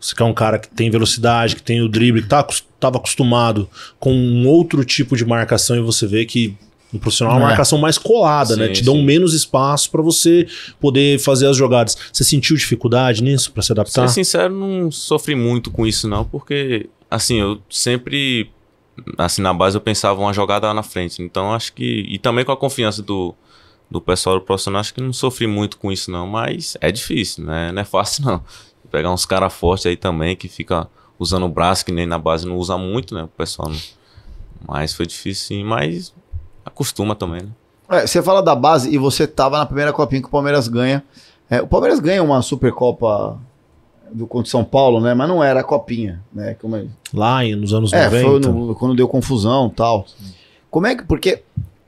Você que é um cara que tem velocidade, que tem o drible, que tá, tava acostumado com um outro tipo de marcação e você vê que no profissional é uma
É.
marcação mais colada, né?
Sim,
Te dão
sim.
menos espaço pra você poder fazer as jogadas. Você sentiu dificuldade nisso pra se
Pra
adaptar?
ser sincero, não sofri muito com isso não, porque assim, eu sempre assim na base eu pensava uma jogada lá na frente. Então acho que e também com a confiança do do pessoal do profissional, acho que não sofri muito com isso não, mas é difícil, né? Não é fácil não. Pegar uns caras fortes aí também que fica usando o braço que nem na base não usa muito, né? O pessoal não. Mas foi difícil sim, mas acostuma também, né?
É, você fala da base e você tava na primeira copinha que o Palmeiras ganha. É, o Palmeiras ganha uma Supercopa do contra São Paulo, né? Mas não era a copinha, né? Como é?
Lá em- nos anos
É,
90.
foi no- quando deu confusão e tal. Como é que. Porque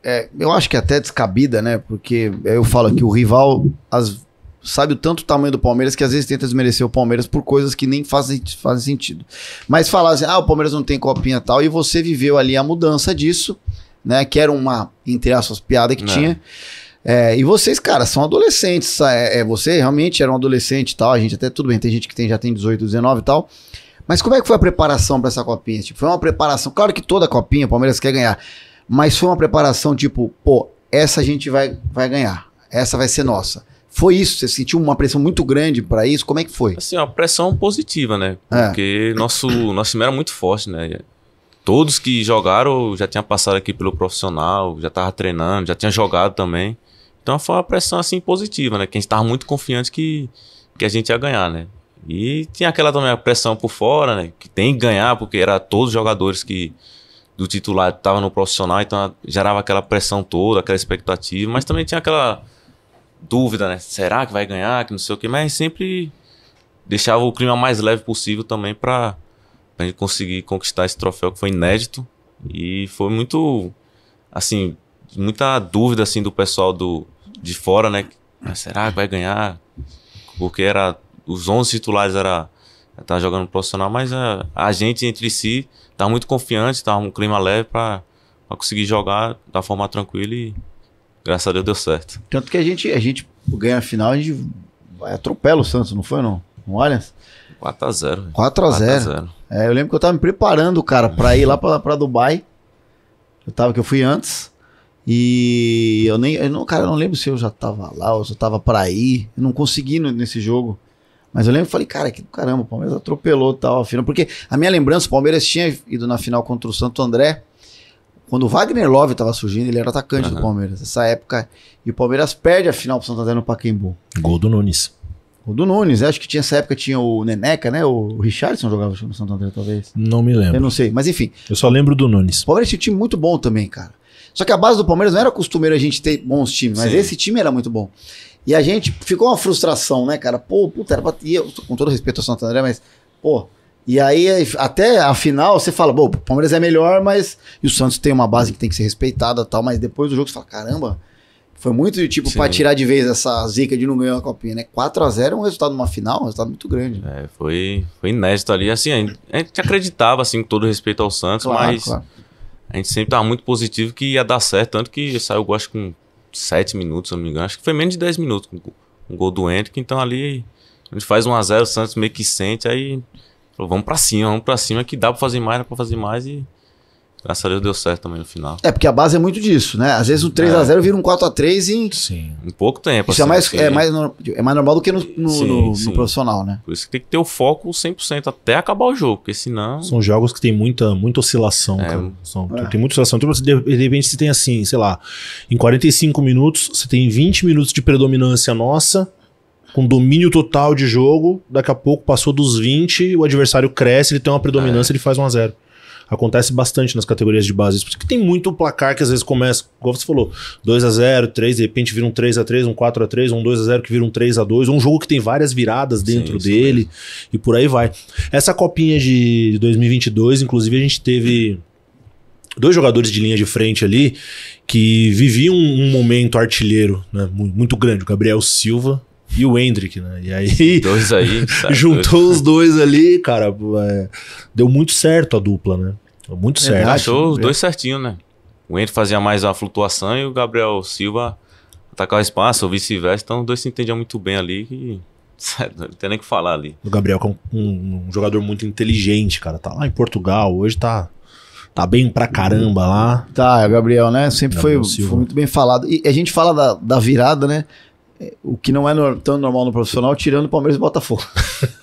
é, eu acho que é até descabida, né? Porque eu falo que o rival as- sabe o tanto o tamanho do Palmeiras que às vezes tenta desmerecer o Palmeiras por coisas que nem fazem, fazem sentido. Mas falar assim, ah, o Palmeiras não tem copinha e tal, e você viveu ali a mudança disso, né? Que era uma, entre aspas, piada que
É.
tinha. É, e vocês, cara, são adolescentes. É, é, você realmente era um adolescente e tal. A gente até tudo bem, tem gente que tem, já tem 18, 19 e tal. Mas como é que foi a preparação pra essa copinha? Tipo, foi uma preparação. Claro que toda copinha o Palmeiras quer ganhar. Mas foi uma preparação tipo, pô, essa a gente vai, vai ganhar. Essa vai ser nossa. Foi isso? Você sentiu uma pressão muito grande pra isso? Como é que foi?
Assim, uma pressão positiva, né?
É.
Porque nosso, nosso time era muito forte, né? Todos que jogaram já tinham passado aqui pelo profissional, já tava treinando, já tinha jogado também. Então foi uma pressão assim positiva, né? Que a gente tava muito confiante que, que a gente ia ganhar, né? E tinha aquela também a pressão por fora, né? Que tem que ganhar, porque era todos os jogadores que do titular estavam no profissional, então gerava aquela pressão toda, aquela expectativa, mas também tinha aquela dúvida, né? Será que vai ganhar? Que não sei o que, mas sempre deixava o clima mais leve possível também para a gente conseguir conquistar esse troféu que foi inédito e foi muito assim muita dúvida assim do pessoal do de fora né Ah, será que vai ganhar porque era os 11 titulares era tá jogando profissional mas a, a gente entre si tá muito confiante tá um clima leve para conseguir jogar da forma tranquila e graças a Deus deu certo
Tanto que a gente, a gente ganha a final, a gente vai atropela o Santos, não foi não? No Allianz?
4 a 0 velho.
4 a 0
0
É, eu lembro que eu tava me preparando, cara, pra ir lá pra Dubai. Eu tava, que eu fui antes. E eu nem, eu não, cara, eu não lembro se eu já tava lá ou se eu tava pra ir. Eu não consegui no- nesse jogo. Mas eu lembro e falei, cara, que do caramba, o Palmeiras atropelou tal a final. Porque a minha lembrança, o Palmeiras tinha ido na final contra o Santo André. Quando o Wagner Love tava surgindo, ele era atacante do
Aham.
Palmeiras. Essa época. E o Palmeiras perde a final pro Santo André no Pacaembu.
Gol do Nunes.
O do Nunes, acho que tinha essa época tinha o Neneca, né? O Richardson jogava no Santo André, talvez.
Não me
Eu
lembro.
não sei. Mas enfim,
Eu só lembro do Nunes.
o Palmeiras tinha um time muito bom também, cara. Só que a base do Palmeiras não era costumeiro a gente ter bons times, mas
Sim.
esse time era muito bom. E a gente ficou uma frustração, né, cara? Pô, puta, era pra. e eu, com todo respeito ao Santo André, mas, pô. E aí, até a final, você fala, bom, o Palmeiras é melhor, mas. E o Santos tem uma base que tem que ser respeitada e tal, mas depois do jogo você fala, caramba. Foi muito tipo pra
Sim.
tirar de vez essa zica de não ganhar a copinha, né? 4x0 é um resultado numa final, um resultado muito grande.
É, foi, foi inédito ali. Assim, a gente, a gente acreditava, assim, com todo respeito ao Santos, mas
claro.
a gente sempre tava muito positivo que ia dar certo. Tanto que saiu, eu acho, com 7 minutos, se não me engano. Acho que foi menos de 10 minutos com um gol do Hendrick. Então ali a gente faz 1x0, o Santos meio que sente. Aí falou, vamos pra cima, vamos pra cima, que dá pra fazer mais, dá pra fazer mais. E Graças a Deus deu certo também no final.
É, porque a base é muito disso, né? Às vezes o 3x0 vira um 4x3 em.
Sim.
Em pouco tempo.
Isso é
assim,
mais,
porque-
é, mais, é mais normal do que no, no-
Sim,
no- no
sim.
profissional, né?
Por isso que tem que ter o foco 100% até acabar o jogo, porque senão.
São jogos que tem muita, muita oscilação,
É.
cara. São-
É.
Tem muita oscilação. Então, de, de repente, você tem assim, sei lá, em 45 minutos, você tem 20 minutos de predominância nossa, com domínio total de jogo. Daqui a pouco, passou dos 20, o adversário cresce, ele tem uma predominância, ele faz 1 a 0 Acontece bastante nas categorias de base. Porque tem muito placar que às vezes começa, como você falou, 2 a 0 3, de repente vira um 3 a 3 um 4 a 3 um 2 a 0 que vira um 3 a 2 um jogo que tem várias viradas dentro
Sim,
dele e por aí vai. Essa copinha de 2022, inclusive, a gente teve dois jogadores de linha de frente ali que viviam um, momento artilheiro né, mu- muito grande, o Gabriel Silva e o Hendrick, né? E aí
Dois aí. tá
juntou os dois ali, cara, é, deu muito certo a dupla, né? Deu Muito certo.
Verdade.
Achou os dois certinho, né? O Ender fazia mais a flutuação e o Gabriel Silva atacava o espaço, ou vice-versa. Então os dois se entendiam muito bem ali. E... Sério, não tem nem o que falar ali.
O Gabriel, que é um, um- um jogador muito inteligente, cara. Tá lá em Portugal, hoje tá, tá bem pra caramba lá.
Tá, o Gabriel, né? Sempre
Gabriel
foi,
Silva.
foi muito bem falado. E a gente fala da, da virada, né? É, O que não é nor- tão normal no profissional, tirando o Palmeiras e Botafogo.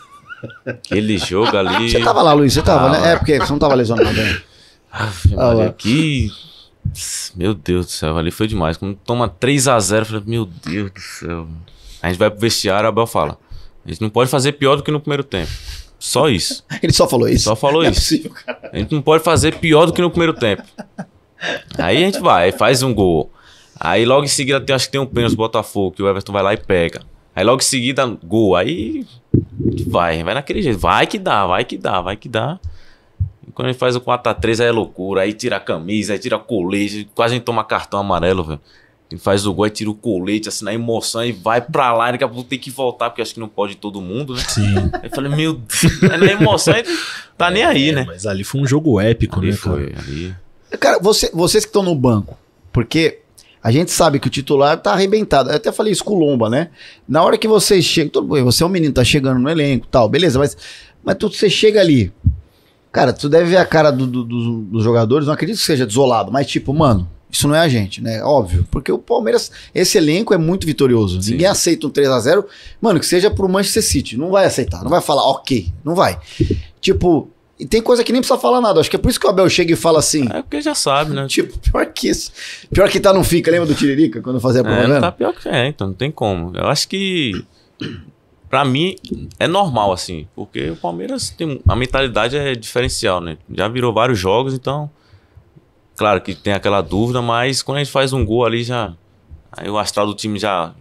Aquele jogo ali.
Você tava lá, Luiz, você tava,
Tava.
né? É, porque você não tava lesionado, né?
Ave
Ah
que. Meu Deus do céu, ali foi demais. Quando toma 3x0, eu falei, meu Deus do céu. A gente vai pro vestiário, a Abel fala. A gente não pode fazer pior do que no primeiro tempo. Só isso.
Ele só falou isso.
Só falou
Não é
isso.
possível, cara.
A gente não pode fazer pior do que no primeiro tempo. Aí a gente vai, faz um gol. Aí logo em seguida tem, acho que tem um pênalti do Botafogo, que o Everton vai lá e pega. Aí logo em seguida, gol. Aí vai, vai naquele jeito. Vai que dá, vai que dá, vai que dá. E quando a gente faz o 4x3 aí é loucura. Aí tira a camisa, aí tira colete. Quase a gente toma cartão amarelo, velho. Ele faz o gol, aí tira o colete, assim, na emoção, e vai pra lá, e daqui a pouco tem que voltar, porque acho que não pode todo mundo, né?
Sim.
Aí eu falei, meu Deus, na emoção, tá nem aí, né?
Mas ali foi um jogo épico,
Ali
né, cara?
foi, ali.
Cara, você- vocês que estão no banco, porque a gente sabe que o titular tá arrebentado. Eu até falei isso com o Lomba, né? Na hora que vocês chegam, tudo bem, você é um menino, tá chegando no elenco tal, beleza, mas, mas tu, você chega ali, cara, tu deve ver a cara do- do- do- dos jogadores, não acredito que seja desolado, mas tipo, mano, isso não é a gente, né? Óbvio, porque o Palmeiras, esse elenco é muito vitorioso.
Sim.
Ninguém aceita um 3 a 0 mano, que seja pro Manchester City, não vai aceitar, não vai falar, ok, não vai. Tipo, e tem coisa que nem precisa falar nada, acho que é por isso que o Abel chega e fala assim,
É porque já sabe, né?
Tipo, pior que isso. Pior que tá não fica, lembra do Tiririca quando fazia a
É,
propaganda?
tá pior que é, então não tem como. Eu acho que pra mim é normal assim, porque o Palmeiras tem a mentalidade é diferencial, né? Já virou vários jogos, então claro que tem aquela dúvida, mas quando a gente faz um gol ali já aí o astral do time já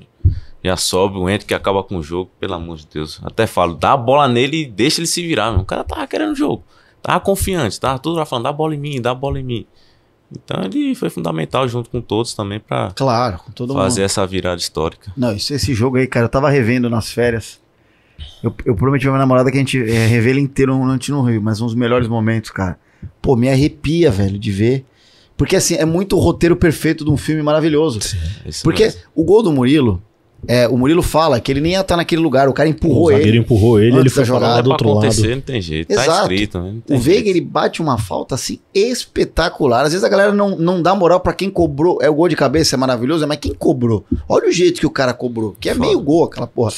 já sobe, o Ente que acaba com o jogo, pelo amor de Deus. Até falo, dá a bola nele e deixa ele se virar, meu. O cara tava querendo o jogo. Tava confiante, tava tudo lá falando, dá a bola em mim, dá a bola em mim. Então ele foi fundamental junto com todos também pra
Claro, com todo
fazer
mundo.
essa virada histórica.
Não, isso, esse jogo aí, cara, eu tava revendo nas férias. Eu, eu prometi pra minha namorada que a gente é, revê ele inteiro, a gente não riu, mas um dos melhores momentos, cara. Pô, me arrepia, velho, de ver. Porque, assim, é muito o roteiro perfeito de um filme maravilhoso.
Isso
Porque
mesmo.
o gol do Murilo, é, o Murilo fala que ele nem ia estar naquele lugar, o cara
O
empurrou
zagueiro
ele.
empurrou ele, ele foi
jogada.
é
do outro
acontecer,
lado.
não tem jeito.
Exato.
Tá escrito, né? Não tem
O Veiga,
jeito.
ele bate uma falta assim espetacular. Às vezes a galera não, não dá moral pra quem cobrou. É o gol de cabeça, é maravilhoso, mas quem cobrou? Olha o jeito que o cara cobrou, que é
Foda.
meio gol aquela porra.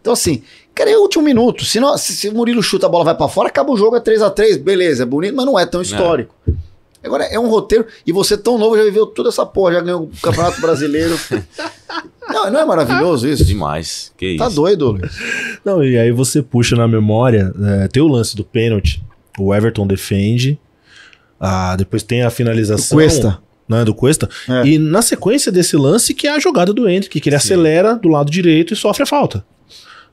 Então assim, cara, é o último minuto. Se, não, se, se o Murilo chuta a bola vai pra fora, acaba o jogo, é 3 a 3 beleza, é bonito, mas não é tão histórico. Agora, é um roteiro, e você tão novo já viveu toda essa porra, já ganhou o Campeonato Brasileiro. não, não é maravilhoso isso?
Demais. Que
Tá
isso.
doido, Luiz.
Não, e aí você puxa na memória, é, tem o lance do pênalti, o Everton defende, ah, depois tem a finalização.
Cuesta.
Né, do Cuesta.
É.
E na sequência desse lance, que é a jogada do Hendrick, que ele
Sim.
acelera do lado direito e sofre a falta.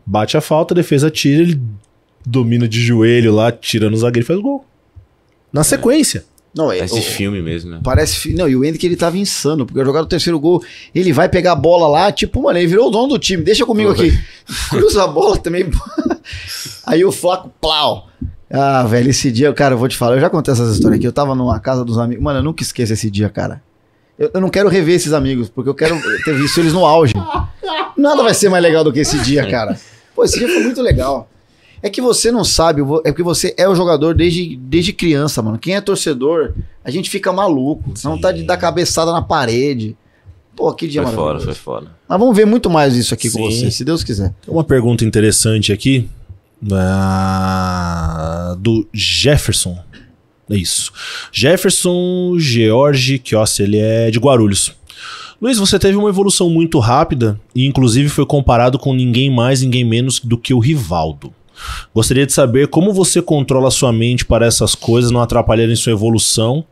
Bate a falta, a defesa tira, ele domina de joelho lá, tira no zagueiro e faz gol. Na sequência.
Não, é,
Parece
o-
filme mesmo, né?
Parece. Não, e o Hendrick ele tava insano, porque a jogada do terceiro gol, ele vai pegar a bola lá, tipo, mano, ele virou o dono do time, deixa comigo aqui. Cruza a bola também. Aí o Flaco, plau. Ah, velho, esse dia, cara, eu vou te falar, eu já contei essas histórias aqui, eu tava numa casa dos amigos, mano, eu nunca esqueço esse dia, cara. Eu, eu não quero rever esses amigos, porque eu quero ter visto eles no auge. Nada vai ser mais legal do que esse dia, cara. Pô, esse dia foi muito legal. É que você não sabe, é porque você é o jogador desde, desde criança, mano. Quem é torcedor a gente fica maluco. Não tá de dar cabeçada na parede. Pô, que dia
Foi fora, foi fora.
Mas vamos ver muito mais isso aqui com
Sim.
você, se Deus quiser.
Tem uma pergunta interessante aqui. ah, do Jefferson. É isso. Jefferson George Chiossi, ele é de Guarulhos. Luiz, você teve uma evolução muito rápida e inclusive foi comparado com ninguém mais, ninguém menos do que o Rivaldo. Gostaria de saber como você controla sua mente para essas coisas não atrapalharem sua evolução.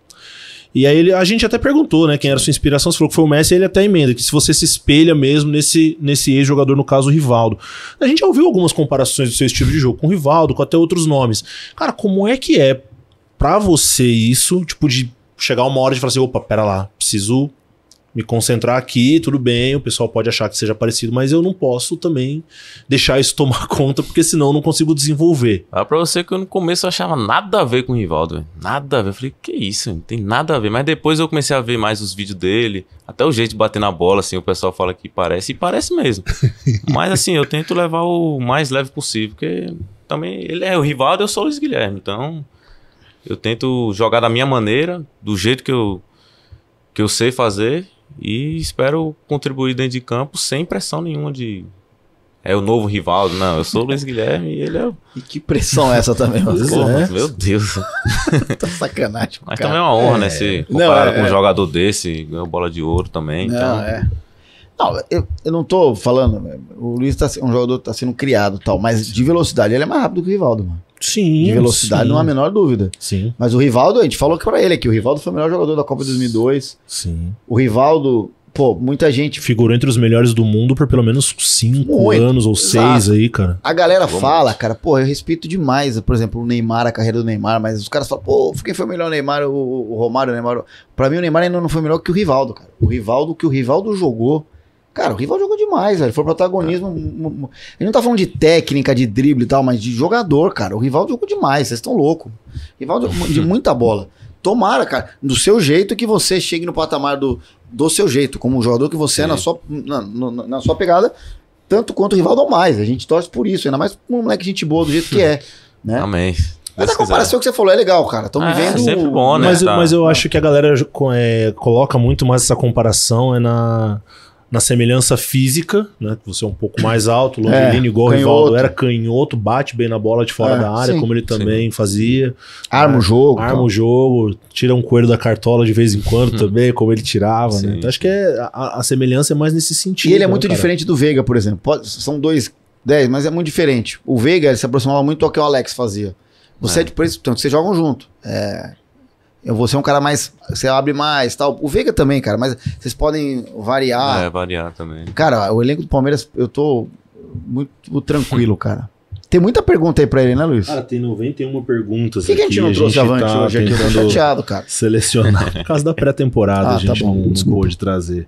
E aí ele- a gente até perguntou, né, quem era sua inspiração, você falou que foi o Messi, ele até emenda, que se você se espelha mesmo nesse, nesse ex-jogador, no caso o Rivaldo. A gente já ouviu algumas comparações do seu estilo de jogo com o Rivaldo, com até outros nomes. Cara, como é que é pra você isso, tipo, de chegar uma hora de falar assim, opa, pera lá, preciso me concentrar aqui, tudo bem, o pessoal pode achar que seja parecido, mas eu não posso também deixar isso tomar conta, porque senão eu não consigo desenvolver.
Ah, pra você que eu no começo eu achava nada a ver com o Rivaldo, velho. Nada a ver. Eu falei, que isso, não tem nada a ver. Mas depois eu comecei a ver mais os vídeos dele, até o jeito de bater na bola, assim, o pessoal fala que parece, e parece mesmo. Mas assim, eu tento levar o mais leve possível, porque também ele é o Rivaldo, eu sou o Luiz Guilherme. Então, eu tento jogar da minha maneira, do jeito que eu, que eu sei fazer, e espero contribuir dentro de campo sem pressão nenhuma de. É o novo Rivaldo, não. Eu sou o Luiz Guilherme e ele é
E que pressão é essa também, mano?
Pois
Porra,
é.
Meu Deus.
Tá sacanagem.
Mas
cara.
também é uma honra, né? Se
Não,
comparado
é-
com um
é.
jogador desse, ganhou bola de ouro também.
Não,
então,
é. Não, eu, eu não tô falando. O Luiz tá, um jogador que tá sendo criado e tal, mas de velocidade ele é mais rápido que o Rivaldo, mano.
Sim.
De velocidade
sim.
não há a menor dúvida.
Sim,
Mas o Rivaldo, a gente falou que pra ele aqui, o Rivaldo foi o melhor jogador da Copa 2002.
sim.
O Rivaldo, pô, muita gente.
Figurou entre os melhores do mundo por pelo menos cinco
Muito.
anos ou
Exato.
seis aí, cara.
A galera
Vamos.
fala, cara, pô, eu respeito demais, por exemplo, o Neymar, a carreira do Neymar, mas os caras falam, pô, quem foi o melhor Neymar? O, o Romário, o Neymar. Pra mim, o Neymar ainda não foi melhor que o Rivaldo, cara. O Rivaldo, que o Rivaldo jogou. Cara, o Rivaldo jogou demais, velho. Foi protagonismo. A gente não tá falando de técnica, de drible e tal, mas de jogador, cara. O Rivaldo jogou demais, vocês estão loucos. Jogou de muita bola. Tomara, cara, do seu jeito que você chegue no patamar do, do seu jeito, como um jogador que você é
Sim.
na sua, na, na- na sua pegada, tanto quanto o Rivaldo ou mais. A gente torce por isso, ainda mais um moleque gente boa do jeito que é. Né?
Amém.
Mas a comparação que você falou é legal, cara. Estamos
É,
vendo.
sempre bom, né?
Mas,
tá.
mas eu acho que a galera é, coloca muito mais essa comparação é na, na semelhança física, né? Que você é um pouco mais alto, longilíneo, igual o
canhoto.
Rivaldo era canhoto, bate bem na bola de fora
É,
da área,
sim.
como ele também fazia.
Arma o jogo.
Arma
tal.
o jogo, tira um coelho da cartola de vez em quando também, como ele tirava, né?
Sim.
Então acho que é, a, a semelhança é mais nesse sentido.
E ele é
né,
muito
cara?
diferente do Veiga, por exemplo. Pode- são dois 10, mas é muito diferente. O Veiga ele se aproximava muito ao que o Alex fazia. Você é,
É.
de por isso, então, vocês jogam junto. É, eu vou ser um cara mais. Você abre mais tal. O Veiga também, cara, mas vocês podem variar.
É, variar também.
Cara, o elenco do Palmeiras, eu tô muito tranquilo, cara. Tem muita pergunta aí pra ele, né, Luiz?
Cara, tem 91 perguntas
Por que, que a gente não trouxe avante
tá
hoje aqui? Eu chateado, cara.
selecionar. Por causa da pré-temporada,
Ah,
a
tá
gente
bom,
não, não
desculpa.
pôde trazer.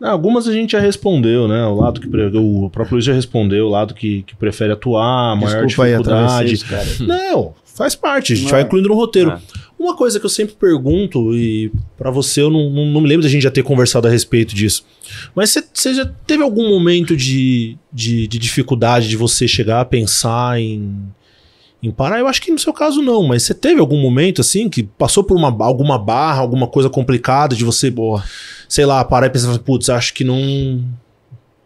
Não, algumas a gente já respondeu, né? O lado que pre- o próprio Luiz já respondeu, o lado que, que prefere atuar, a maior
Desculpa aí,
dificuldade.
isso, cara.
Não, faz parte, a gente
Não
vai
é.
incluindo no roteiro.
É.
Uma coisa que eu sempre pergunto, e pra você eu não, não, não me lembro da gente já ter conversado a respeito disso, mas você- já teve algum momento de, de, de dificuldade de você chegar a pensar em, em parar? Eu acho que no seu caso não, mas você teve algum momento assim que passou por uma, alguma barra, alguma coisa complicada de você, boa, sei lá, parar e pensar, putz, acho que não,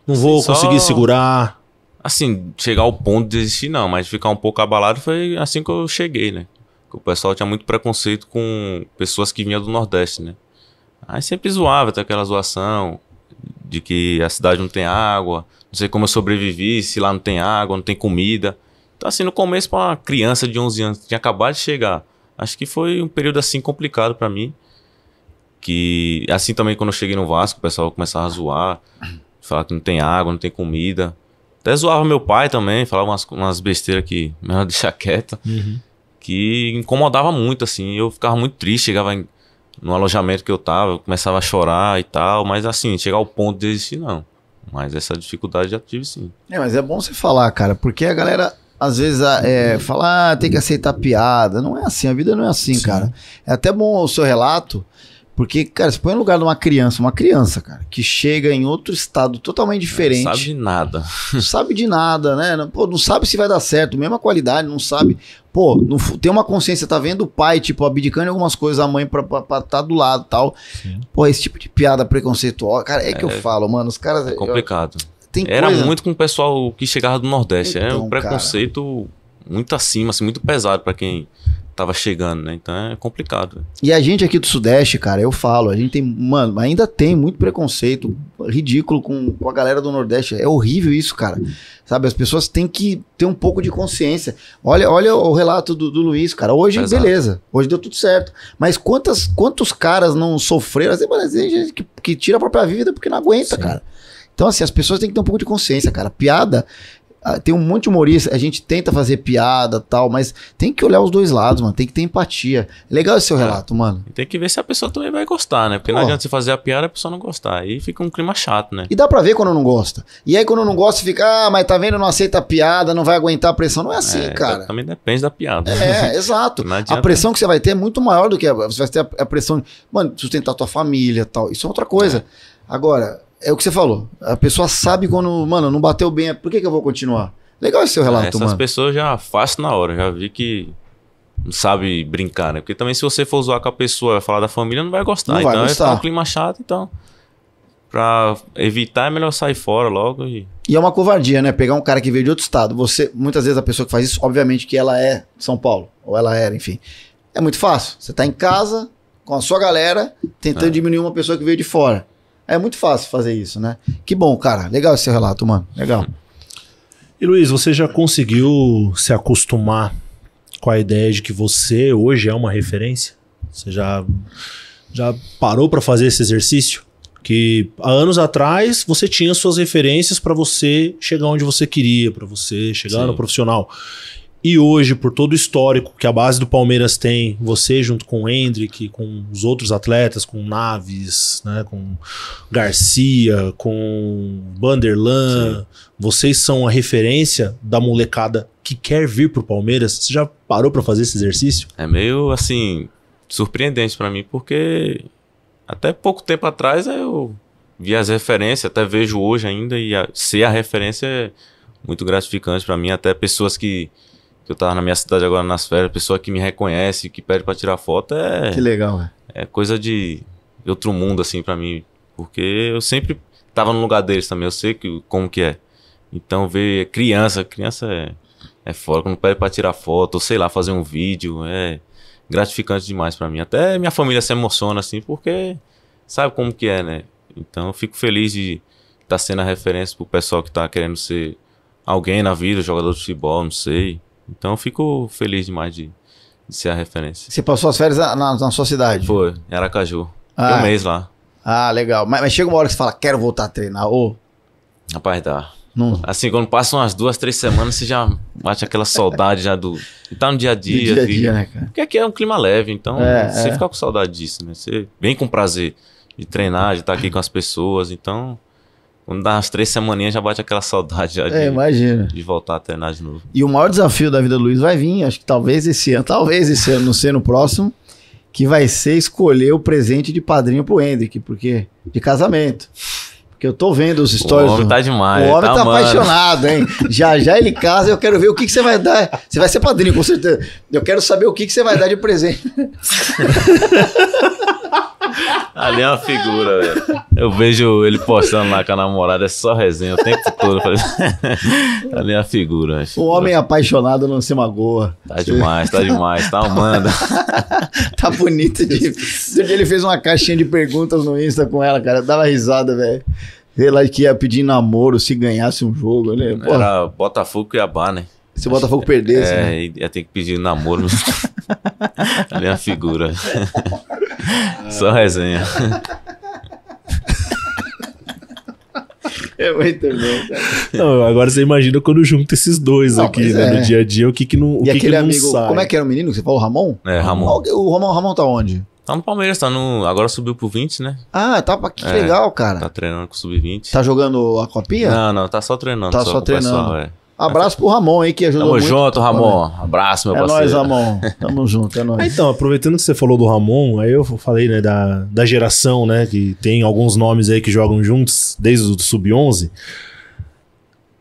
não vou
Sim, só-
conseguir segurar.
Assim, chegar ao ponto de desistir, não, mas ficar um pouco abalado foi assim que eu cheguei, né? O pessoal tinha muito preconceito com pessoas que vinham do Nordeste, né? Aí sempre zoava, até aquela zoação de que a cidade não tem água, não sei como eu sobrevivi, se lá não tem água, não tem comida. Então, assim, no começo, pra uma criança de 11 anos que tinha acabado de chegar, acho que foi um período assim complicado pra mim. Que, assim também, quando eu cheguei no Vasco, o pessoal começava a zoar, falar que não tem água, não tem comida. Até zoava meu pai também, falava umas, umas besteiras que melhor deixar quieto, que incomodava muito, assim. Eu ficava muito triste, chegava em- no alojamento que eu tava, eu começava a chorar e tal, mas assim, chegar ao ponto de desistir, não. Mas essa dificuldade já tive sim.
É, mas é bom você falar, cara, porque a galera às vezes é, fala, ah, tem que aceitar piada. Não é assim, a vida não é assim, cara. É até bom o seu relato, Porque, cara, você põe no lugar de uma criança, uma criança, cara, que chega em outro estado totalmente diferente.
Não sabe de nada.
Não sabe de nada, né? Pô, não sabe se vai dar certo, mesma qualidade, não sabe. Pô, não tem uma consciência, tá vendo o pai, tipo, abdicando em algumas coisas, a mãe pra estar tá do lado e tal.
Sim.
Pô, esse tipo de piada preconceituosa, cara, é que eu falo, mano, os caras.
É complicado.
Tem
Era
coisa-
muito com o pessoal que chegava do Nordeste. é
Então,
um preconceito muito acima, assim, muito pesado pra quem tava chegando, né? Então é complicado.
E a gente aqui do Sudeste, cara, eu falo, a gente tem, mano, ainda tem muito preconceito ridículo com, com a galera do Nordeste. É horrível isso, cara. Sabe, as pessoas têm que ter um pouco de consciência. Olha, olha o relato do, do Luiz, cara. Hoje,
Exato.
beleza. Hoje deu tudo certo. Mas quantas, quantos caras não sofreram? Assim, mano, tem gente que, que tira a própria vida porque não aguenta,
Sim.
cara. Então, assim, as pessoas têm que ter um pouco de consciência, cara. Piada. Ah, Tem um monte de humorista, a gente tenta fazer piada tal, mas tem que olhar os dois lados, mano. Tem que ter empatia. Legal esse seu
É.
relato, mano.
E tem que ver se a pessoa também vai gostar, né? Porque não
Pô.
adianta você fazer a piada e a pessoa não gostar. Aí fica um clima chato, né?
E dá pra ver quando não gosta. E aí, quando não gosta, fica, ah, mas tá vendo, não aceita a piada, não vai aguentar a pressão. Não é assim,
É,
cara.
Também depende da piada.
É, exato.
Não
A pressão que você vai ter é muito maior do que a, você vai ter a, a pressão de, mano, sustentar tua família tal. Isso é outra coisa. Agora, é o que você falou. A pessoa sabe quando, mano, não bateu bem, por que, que eu vou continuar? Legal esse seu relato,
Essas
mano.
pessoas já afastam na hora. Já vi que não sabe brincar, né? Porque também se você for zoar com a pessoa falar da família, não vai gostar.
Não vai
então
gostar.
ficar um clima chato, então. Pra evitar é melhor sair fora logo e.
E é uma covardia, né? Pegar um cara que veio de outro estado. Você, muitas vezes a pessoa que faz isso, obviamente que ela é de São Paulo, ou ela era, enfim. É muito fácil. Você tá em casa com a sua galera, tentando
É.
diminuir uma pessoa que veio de fora. É muito fácil fazer isso, né? Que bom, cara. Legal esse relato, mano. Legal.
E Luiz, você já conseguiu se acostumar com a ideia de que você hoje é uma referência? Você já, já parou pra fazer esse exercício? Que há anos atrás você tinha suas referências pra você chegar onde você queria, pra você chegar
Sim.
no profissional. E hoje, por todo o histórico que a base do Palmeiras tem, você junto com o Hendrick, com os outros atletas, com Naves, né, com Garcia, com Vanderlan, vocês são a referência da molecada que quer vir pro Palmeiras. Você já parou pra fazer esse exercício?
É meio assim. surpreendente pra mim, porque até pouco tempo atrás eu vi as referências, até vejo hoje ainda, e a- ser a referência é muito gratificante pra mim. Até pessoas que eu tava na minha cidade agora nas férias, pessoa que me reconhece, que pede pra tirar foto, é.
Que legal, velho.
é coisa de, outro mundo, assim, pra mim. Porque eu sempre tava no lugar deles também, eu sei que, como que é. Então, ver criança, criança é, é foda. Quando pede pra tirar foto, ou sei lá, fazer um vídeo, é gratificante demais pra mim. Até minha família se emociona, assim, porque sabe como que é, né? Então, eu fico feliz de estar sendo a referência pro pessoal que tá querendo ser alguém na vida, jogador de futebol, não sei. Então, eu fico feliz demais de, de ser a referência.
Você passou as férias na, na- na sua cidade?
Foi, em Aracaju.
Ah.
Um mês lá.
Ah, legal. Mas, mas chega uma hora que você fala, quero voltar a treinar. Ou
Rapaz, dá.
não.
Assim, quando passam umas duas, três semanas, você já bate aquela saudade já do. tá no dia a
Do
dia.
dia a dia, né, cara?
Porque aqui é um clima leve, então
É,
você
é.
fica com saudade disso, né? Você vem com prazer de treinar, de estar aqui com as pessoas. Então, quando dá umas três semaninhas, já bate aquela saudade já de,
É, imagina.
de voltar a treinar de novo.
E o maior desafio da vida do Luiz vai vir, acho que talvez esse ano, talvez esse ano, não sei no próximo, que vai ser escolher o presente de padrinho pro Hendrick, porque de casamento. Porque eu tô vendo os
O
stories.
homem
do-
tá demais.
o homem tá,
amando.
apaixonado, hein? Já já ele casa, eu quero ver o que, que você vai dar. Você vai ser padrinho, com certeza. Eu quero saber o que, que você vai dar de presente.
Ali é uma figura, velho. Eu vejo ele postando lá com a namorada, é só resenha o tempo todo. Falei, Ali é uma figura.
O homem apaixonado não se magoa.
Tá demais, tá demais, tá amando.
Tá bonito. De... Outro dia ele fez uma caixinha de perguntas no Insta com ela, cara. Eu dava risada, velho. Ela que ia pedir namoro se ganhasse um jogo. Né?
Era Botafogo e Cuiabá, né?
se o Botafogo perdesse, né?
É, ia ter que pedir namoro. Ali é uma figura. Só resenha.
É muito bom, cara.
Não, agora você imagina quando junta esses dois
Não,
aqui, né?
é.
No dia a dia, o que que não, o
E
que que
aquele
não
amigo,
sai.
como é que era o menino que você falou, Ramon?
É, Ramon.
O Ramon, Ramon tá onde?
Tá no Palmeiras, tá no. Agora subiu pro 20, né?
Ah, tá, que
É,
legal, cara.
Tá
Tá,
treinando com o Sub-20.
jogando a copinha?
Não, não, tá só treinando.
Tá só
com o pessoal,
treinando.
é.
Abraço pro Ramon aí, que ajudou
Tamo
muito.
junto, Ramon. Abraço, meu
É
parceiro.
nóis, Ramon. Tamo junto, é
Ah,
nóis.
então, aproveitando que você falou do Ramon, aí eu falei, né, da, da geração, né, que tem alguns nomes aí que jogam juntos, desde o sub-11.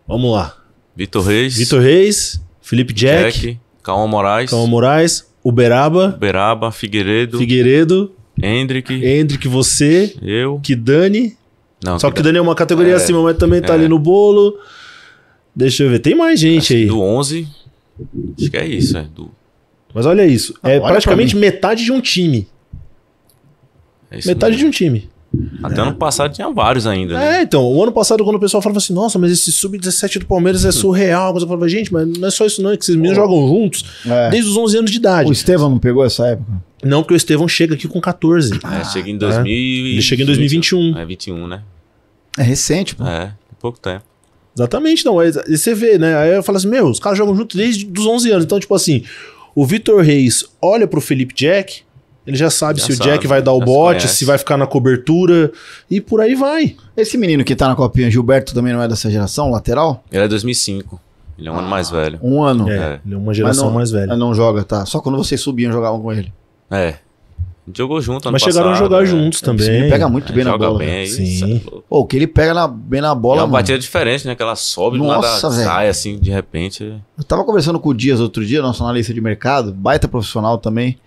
Vamos lá.
Vitor Reis.
Vitor Reis, Felipe Jack,
Jack. Calma Moraes.
Calma Moraes, Uberaba,
Beraba, Figueiredo.
Figueiredo,
Hendrick.
Hendrick, você,
Eu.
Kidani.
Não,
Só que o Dani é uma categoria
É,
acima, mas também tá
é.
ali no bolo. Deixa eu ver, tem mais gente
acho que
aí.
Do 11. Acho que é isso, é. Do,
Mas olha isso,
Ah,
é
olha
praticamente
pra
metade de um time.
é isso
metade de
mesmo.
um time.
Até ano passado tinha vários ainda, né?
É, então, o ano passado, quando o pessoal falava assim, nossa, mas esse sub-17 do Palmeiras é surreal. Eu falava, gente, mas não é só isso, não, é que esses meninos jogam juntos
É.
desde os 11 anos de idade.
O Estevão não pegou essa época?
Não, porque o Estevão chega aqui com 14.
É, chega em 2000 e-
Ele chega em 2021.
É, 21, né?
É recente, pô.
É, pouco tempo.
Exatamente, não. aí você vê, né? Aí eu falo assim, meu, os caras jogam juntos desde os 11 anos. Então, tipo assim, o Vitor Reis olha pro Felipe Jack, ele já sabe
Já
se o
sabe,
Jack vai dar o
se
bote,
conhece.
se vai ficar na cobertura e por aí vai.
Esse menino que tá na copinha, Gilberto, também não é dessa geração, lateral?
Ele é 2005. Ele é um ano mais velho.
Um ano.
É,
É.
ele é uma geração
não,
mais velha.
Não joga, tá? Só quando vocês subiam, jogavam com ele.
É. A jogou junto ano
Mas chegaram a
passado,
jogar
é.
juntos também.
menino pega muito
Aí
bem na bola.
bem,
Sim.
é louco.
Pô, o que ele pega na- bem na
E é
bola,
uma
mano.
batida diferente, né? Que ela sobe,
Nossa,
nada
velho.
sai assim, de repente.
Eu tava conversando com o Dias outro dia, nosso analista de mercado, baita profissional também.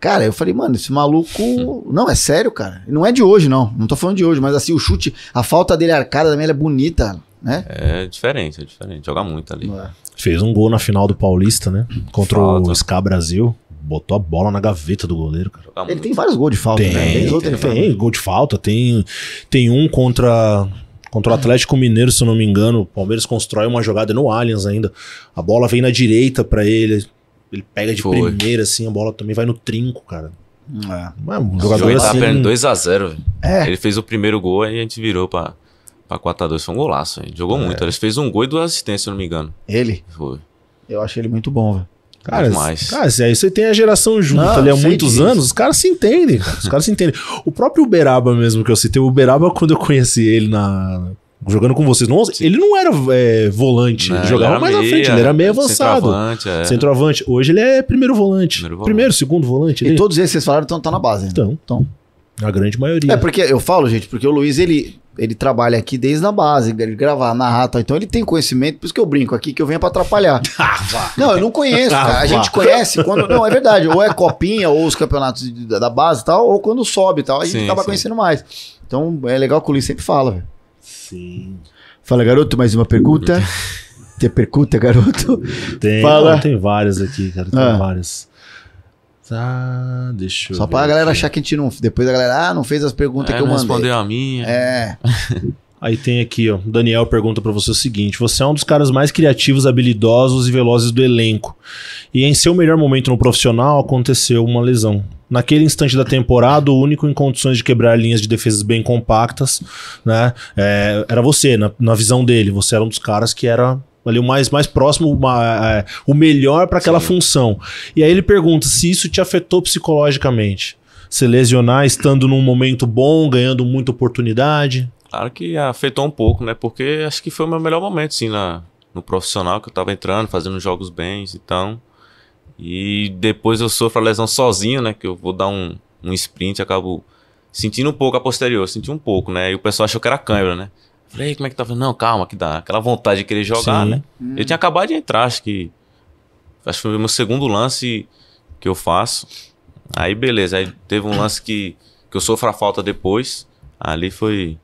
Cara, eu falei, mano, esse maluco. Não, é sério, cara. Não é de hoje, não. Não tô falando de hoje, mas assim, o chute, a falta dele arcada também ela é bonita, né?
É diferente, é diferente. Joga muito ali.
Fez um gol na final do Paulista, né? Contra
Falta.
o SCA Brasil. Botou a bola na gaveta do goleiro, cara.
Joga
Ele
muito.
tem vários gols de falta, né?
Tem,
outra
tem,
ele faz
tem gol de falta. Tem, tem um contra, contra o Atlético Mineiro, se eu não me engano. O Palmeiras constrói uma jogada no Allianz ainda. A bola vem na direita pra ele. Ele pega de
Foi.
primeira, assim. A bola também vai no trinco, cara.
É.
É um jogador
tá
assim...
perdendo 2x0, velho.
É.
Ele fez o primeiro gol e a gente virou pra, pra 4x2. Foi um golaço.
É.
Jogou muito. Ele fez um gol e duas assistências, se eu não me engano.
Ele,
Foi.
eu acho ele muito bom, velho.
Cara,
demais.
cara, se aí você tem a geração junto
Não,
ali há muitos
disso.
anos, os caras se entendem, cara. Os caras se entendem. O próprio Uberaba mesmo que eu citei, o Uberaba, quando eu conheci ele na. Jogando com vocês no 11, ele não era é, volante,
Né,
ele jogava mais na
meia,
frente, ele era meio avançado.
Centroavante, é.
Centroavante. Hoje ele é primeiro volante.
Primeiro
Primeiro,
volante.
segundo volante.
E todos esses que vocês falaram estão tá na base. Né?
Então,
Então.
A grande maioria.
É porque eu falo, gente, porque o Luiz ele, ele trabalha aqui desde a base, ele gravar, narrar, tal. então ele tem conhecimento, por isso que eu brinco aqui que eu venho pra atrapalhar. Não, eu não conheço, cara. A gente conhece quando. Não, é verdade, ou é copinha, ou os campeonatos da base e tal, ou quando sobe e tal, a gente
Sim,
acaba
sim.
conhecendo mais. Então é legal que o Luiz sempre fala, velho.
Sim.
Fala, garoto, mais uma pergunta. Te pergunta, garoto.
Tem,
Fala.
tem várias aqui, cara. Tem
Ah.
várias. Tá, deixa eu
Só pra galera
aqui.
achar que a gente não. Depois a galera, ah, não fez as perguntas
É,
que eu
não
mandei.
respondeu a minha.
É.
Aí tem aqui, ó. Daniel pergunta pra você o seguinte: você é um dos caras mais criativos, habilidosos e velozes do elenco. E em seu melhor momento no profissional aconteceu uma lesão. Naquele instante da temporada, o único em condições de quebrar linhas de defesas bem compactas, né? é, era você, na, na visão dele. Você era um dos caras que era ali o mais, mais próximo, uma- é, o melhor para aquela
Sim.
função. E aí ele pergunta se isso te afetou psicologicamente. Se lesionar estando num momento bom, ganhando muita oportunidade.
Claro que afetou um pouco, né? Porque acho que foi o meu melhor momento, sim, na, no profissional, que eu tava entrando, fazendo jogos bens, então. E depois eu sofro a lesão sozinho, né? Que eu vou dar um, um sprint, acabo sentindo um pouco a posterior, senti um pouco, né? E o pessoal achou que era câimbra, né? Falei, "Ei, como é que tá? Falei, Não, calma, que dá. Aquela vontade de querer jogar,
Sim.
né? Eu tinha acabado de entrar, acho que. Acho que foi o meu segundo lance que eu faço. Aí beleza, aí teve um lance que, que eu sofro a falta depois. Ali foi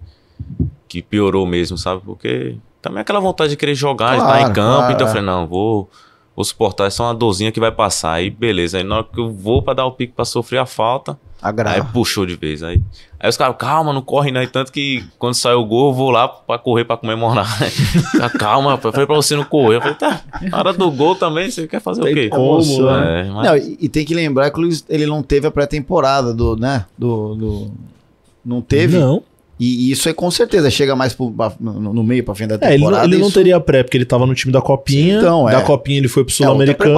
que piorou mesmo, sabe? Porque também é aquela vontade de querer jogar, de estar
Claro,
em campo.
claro,
então eu
é.
falei, não, vou, vou suportar, é só uma dorzinha que vai passar. Aí beleza, aí na hora que eu vou pra dar o pique pra sofrer a falta, aí
Agrava.
puxou de vez. Aí, aí os caras, calma, não corre não. E tanto que quando saiu o gol, eu vou lá pra correr pra comemorar. Ah, calma, rapaz, eu falei pra você não correr. Eu falei, tá, na hora do gol também, você quer fazer
Tem
o quê?
como,
É, mas-
Não, e, e tem que lembrar que o Luiz ele não teve a pré-temporada do, né? Do, do- não teve.
Não.
E, isso aí com certeza chega mais pro, no, no meio pra frente da
É, ele, não,
temporada.
ele não teria pré, porque ele tava no time da Copinha.
Então, é.
Da Copinha ele foi pro
é
Sul-Americano.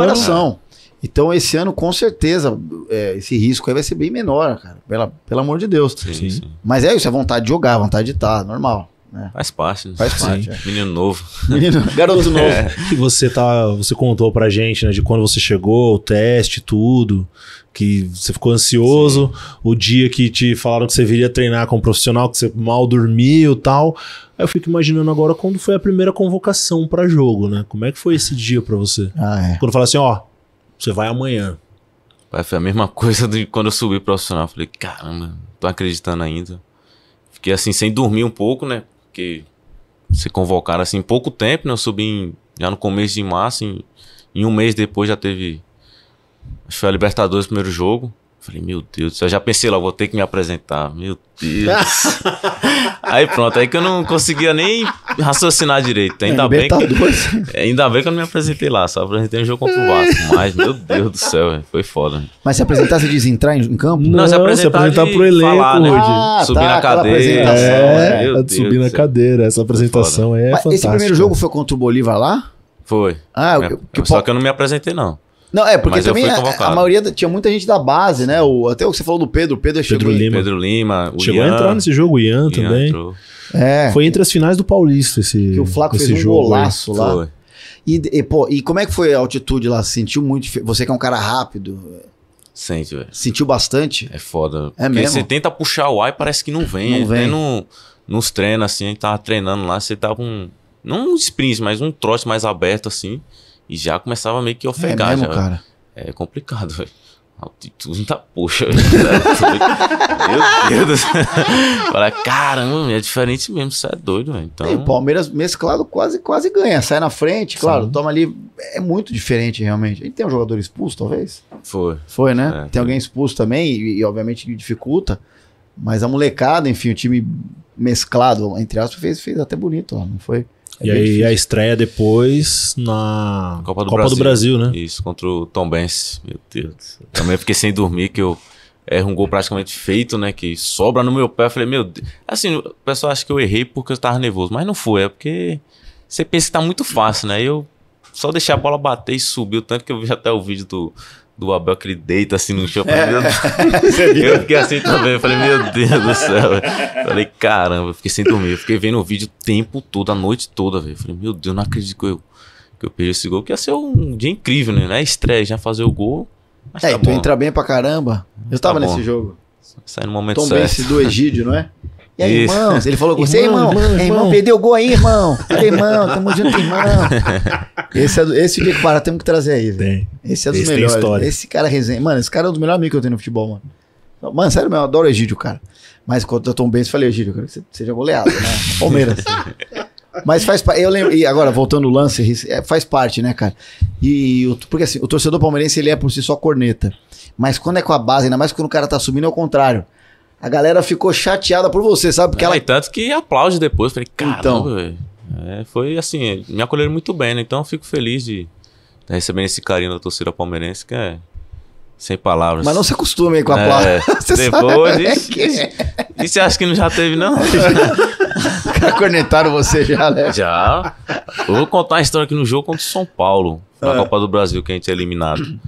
Então esse ano com certeza é, esse risco aí vai ser bem menor, cara. Pela, pelo amor de Deus.
sim,
Sim.
sim.
Mas é isso, é vontade de jogar, vontade de estar, normal.
Faz parte. né?
Faz parte. é.
Menino novo.
Menino, garoto novo.
E você tá, você contou pra gente, né, de quando você chegou, o teste, tudo, que você ficou ansioso, o dia que te falaram que você viria treinar como profissional, que você mal dormiu, e tal. Aí eu fico imaginando agora quando foi a primeira convocação pra jogo, né? Como é que foi esse dia pra você?
Ah, é.
Quando fala assim, ó, você vai amanhã.
Pai, Foi a mesma coisa de quando eu subi profissional. Falei, caramba, tô acreditando ainda. Fiquei assim, sem dormir um pouco, né? Porque se convocaram assim pouco tempo, né? Eu subi em- já no começo de março, em, em um mês depois já teve. Acho que foi a Libertadores primeiro jogo. Falei, meu Deus, do céu, eu já pensei lá, vou ter que me apresentar. Meu Deus. aí pronto, aí que eu não conseguia nem raciocinar direito. Ainda bem que.
Libertadores.
Ainda bem que eu não me apresentei lá, só apresentei no jogo contra o Vasco. Mas, meu Deus do céu, foi foda.
Mas se apresentar, você diz entrar em, campo?
Não, se apresentar
de
pro elenco,
falar, né?
Ah,
subir
tá,
na cadeira.
É,
meu Deus
subir na
céu.
cadeira. Essa apresentação é
Mas
fantástica.
esse primeiro jogo foi contra o Bolívar lá?
Foi.
Ah,
É,
que,
só que eu não me apresentei, não.
Não, é, porque
Mas eu
também
fui
a, a maioria da- tinha muita gente da base, né? O, até o que você falou do Pedro, o Pedro, chegou em-
Lima.
Pedro Lima, o
Chegou
Ian,
a entrar nesse jogo, o Ian,
Ian
também.
entrou.
É,
Foi entre as finais do Paulista esse
que o Flaco
esse
fez um
jogo aí.
golaço lá.
Foi.
E, e, pô, e como é que foi a altitude lá? Sentiu muito? Você que é um cara rápido,
Sente, velho.
sentiu bastante?
É foda.
É
Porque
mesmo?
você tenta puxar o ar e parece que não vem.
Não vem.
Até no, nos treinos, assim, a gente tava treinando lá, você tava um. Não um sprint, mas um trote mais aberto, assim. E já começava meio que a
É
ofegar.
mesmo,
já.
cara.
É complicado, velho. Altitude da poxa. Meu Deus do céu. Fala, caramba, é diferente mesmo, você é doido, velho. Então,
E o Palmeiras mesclado quase, quase ganha. Sai na frente, claro,
Sim.
toma ali. É muito diferente, realmente. A gente tem um jogador expulso, talvez?
foi.
Foi, né?
É,
tem
foi.
alguém expulso também, e, e obviamente dificulta. Mas a molecada, enfim, o time mesclado, entre aspas, fez, fez até bonito lá, não foi? É
E aí
difícil.
a estreia depois na
Copa do
Copa
Brasil.
do Brasil, né?
Isso, contra o Tom Benz. Meu Deus. do céu. Também fiquei sem dormir, que eu erro um gol praticamente feito, né? Que sobra no meu pé. Eu falei, meu Deus. Assim, o pessoal acha que eu errei porque eu tava nervoso. Mas não foi, é porque você pensa que tá muito fácil, né? Eu só deixei a bola bater e subiu. Tanto que eu vi até o vídeo do, do Abel que ele deita assim no chão. Eu falei, Deus. Eu fiquei assim também. Eu falei, meu Deus do céu. velho. Falei, caramba, eu fiquei sem dormir. Eu fiquei vendo o vídeo o tempo todo, a noite toda, velho. Eu Falei, meu Deus, não acredito que eu, que eu perdi esse gol. Que ia ser um dia incrível, né? É estreia, já fazer o gol. Mas
É,
tá
tu
bom.
entra bem pra caramba. Eu tava
Tá
nesse
bom.
jogo.
Sai no momento
Tom
certo.
Benz do Egídio, não é? E aí,
Isso.
irmãos? Ele falou com você,
Irmão,
irmão.
irmão,
É, irmão, perdeu o gol aí, irmão. Cadê, irmão? Tamo junto, irmão. Esse é do, esse o para, temos que trazer aí.
Tem.
Esse é dos
Esse tem
melhores.
história.
Esse cara é resenha. Mano, esse cara é um dos melhores amigos que eu tenho no futebol, mano. Mano, sério mesmo, eu adoro o Egídio, cara. Mas quando eu Tom Benz, eu falei, Egídio, eu quero que você seja goleado, né? Palmeiras. Mas faz parte. Eu lembro. E agora, voltando ao lance, é, faz parte, né, cara? E o- porque assim, o torcedor palmeirense ele é por si só corneta. Mas quando é com a base, ainda mais quando o cara tá subindo, é o contrário. A galera ficou chateada por você, sabe? Porque
Não,
ela.
e tanto que aplaude depois. Falei, caramba,
Então.
velho. É, foi assim, me acolheram muito bem, né? Então eu fico feliz de estar recebendo esse carinho da torcida palmeirense, que é sem palavras.
Mas não se acostume aí com a
É,
placa.
Depois,
né,
ixi,
que-
E você acha que não já teve, não?
Caras cornetaram você já, né?
Já. Eu vou contar uma história aqui no jogo contra o São Paulo, na
É.
Copa do Brasil, que a gente é eliminado.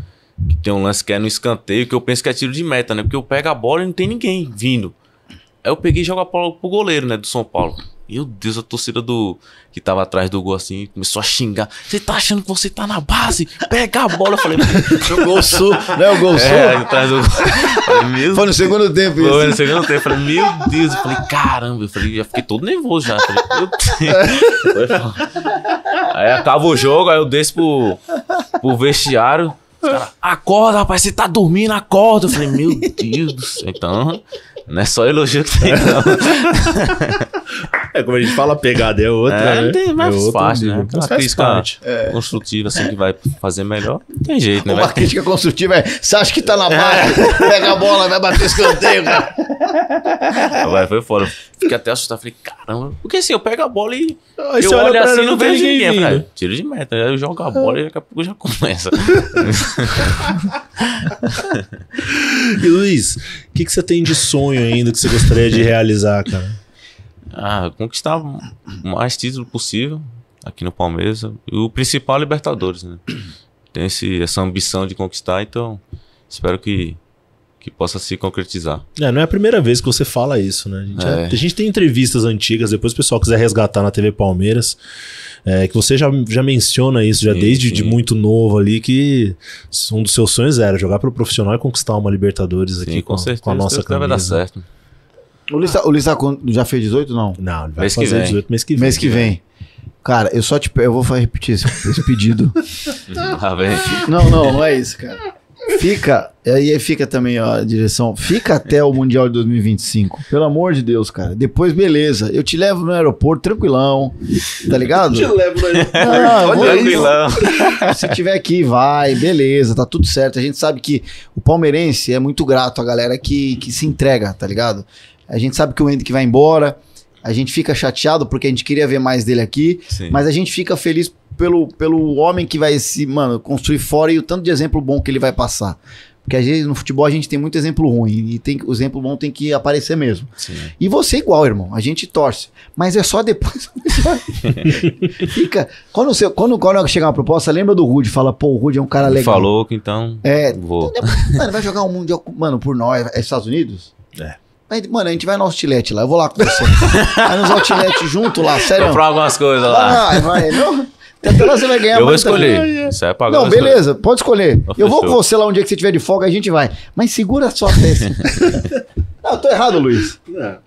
Que tem um lance que é no escanteio, que eu penso que é tiro de meta, né? Porque eu pego a bola e não tem ninguém vindo. Aí eu peguei e jogo a bola pro goleiro, né? Do São Paulo. Meu Deus, a torcida do que tava atrás do gol assim começou a xingar. Você tá achando que você tá na base? Pega a bola. Eu falei,
O gol sul, não é o gol sul?
é, atrás do Falei,
Foi no segundo tempo
foi no
isso.
segundo tempo. Eu falei, meu Deus. Eu falei, caramba. Eu falei, já fiquei todo nervoso já. Eu Falei, meu Deus. Aí acaba o jogo, aí eu desço pro, pro vestiário. Os caras, acorda, rapaz, você tá dormindo, acorda. Eu falei, meu Deus do céu. Então, não é só elogio que tem, não.
É como a gente fala, a pegada é outra,
É,
né?
tem mais
é outro
fácil, né? Aquela crítica
parte.
construtiva, assim, que vai fazer melhor. Não tem jeito, né?
Uma
Vai-
crítica construtiva é: você acha que tá na base? Pega a bola, vai bater escanteio, cara.
Vai, foi fora. Fiquei até assustado. Falei, caramba. Porque assim, eu pego a bola e
Aí
eu olho assim e não
tem
vejo ninguém. Falei, ah, tiro de meta. Aí eu jogo a bola e daqui a pouco já começa.
E Luiz, o que, que você tem de sonho ainda que você gostaria de realizar, cara?
Ah, conquistar o mais título possível aqui no Palmeiras. E o principal é Libertadores, né? Tem esse, essa ambição de conquistar, então espero que, que possa se concretizar.
É, não é a primeira vez que você fala isso, né? A gente,
É.
a gente tem entrevistas antigas, depois o pessoal quiser resgatar na TV Palmeiras, é, que você já, já menciona isso, já
Sim,
desde de
sim.
muito novo ali, que um dos seus sonhos era jogar pro profissional e conquistar uma Libertadores aqui
Sim,
com,
com certeza.
com a nossa
Deus quiser vai dar
camisa.
certo.
O tá- o com- já fez 18? Não.
Não, ele vai
Mês
fazer
vem.
18 mês que vem.
Mês que vem. Cara, eu só te eu vou repetir esse, esse pedido.
Tá bem?
não, não, não é isso, cara. Fica, aí fica também ó, a direção, fica até o Mundial de 2025. Pelo amor de Deus, cara. Depois, beleza. Eu te levo no aeroporto tranquilão, tá ligado?
levo
Não, eu vou-
Tranquilão.
Se tiver aqui, vai, beleza, tá tudo certo. A gente sabe que o palmeirense é muito grato à galera que, que se entrega, tá ligado? A gente sabe que o Hendrick vai embora, a gente fica chateado porque a gente queria ver mais dele aqui,
Sim.
mas a gente fica feliz pelo, pelo homem que vai se, mano, construir fora e o tanto de exemplo bom que ele vai passar. Porque a gente, no futebol a gente tem muito exemplo ruim e tem, o exemplo bom tem que aparecer mesmo.
Sim.
E você igual, irmão. A gente torce. Mas é só depois. Fica. Quando, você, quando, quando chegar uma proposta, lembra do Rude. Fala, pô, o Rude é um cara legal.
Falou que então
É.
vou.
Mano, vai jogar um Mundial, mano, por nós. É Estados Unidos?
É.
Aí, mano, a gente vai no outlet lá. Eu vou lá com você. vai nos outlet junto lá, sério.
Comprar algumas coisas lá.
Vai, vai. Não, até lá você vai ganhar
eu vou
também-
escolher. Isso é pagar
Não, beleza, pode escolher.
Não,
eu vou com você lá um dia que você tiver de folga, a gente vai. Mas segura a testa. Não, eu tô errado, Luiz.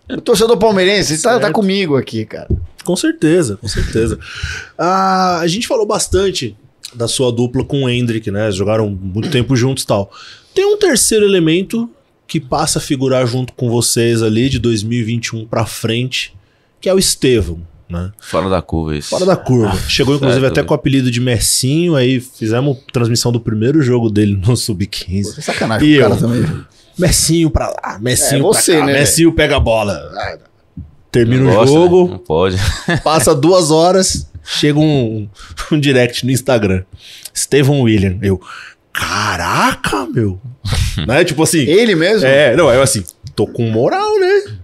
O torcedor palmeirense tá, tá comigo aqui, cara.
Com certeza, com certeza. Ah, a gente falou bastante da sua dupla com o Hendrick, né? Jogaram muito tempo juntos e tal. Tem um terceiro elemento que passa a figurar junto com vocês ali de 2021 pra frente, que é o Estevão, né?
Fora da curva isso.
Fora da curva. Chegou inclusive
certo.
até com o apelido de Messinho, aí fizemos transmissão do primeiro jogo dele no Sub-15.
É sacanagem
E
com o cara
eu?
também.
Messinho pra lá, Messinho
É, você,
pra cá,
né,
Messinho pega a bola. Ah, Termina
Não
o
gosta, né?
jogo,
Não pode.
Passa duas horas, chega um, um direct no Instagram. Steven William. Eu, caraca, meu. né? Tipo assim.
Ele mesmo?
É, não, eu assim, tô com moral, né?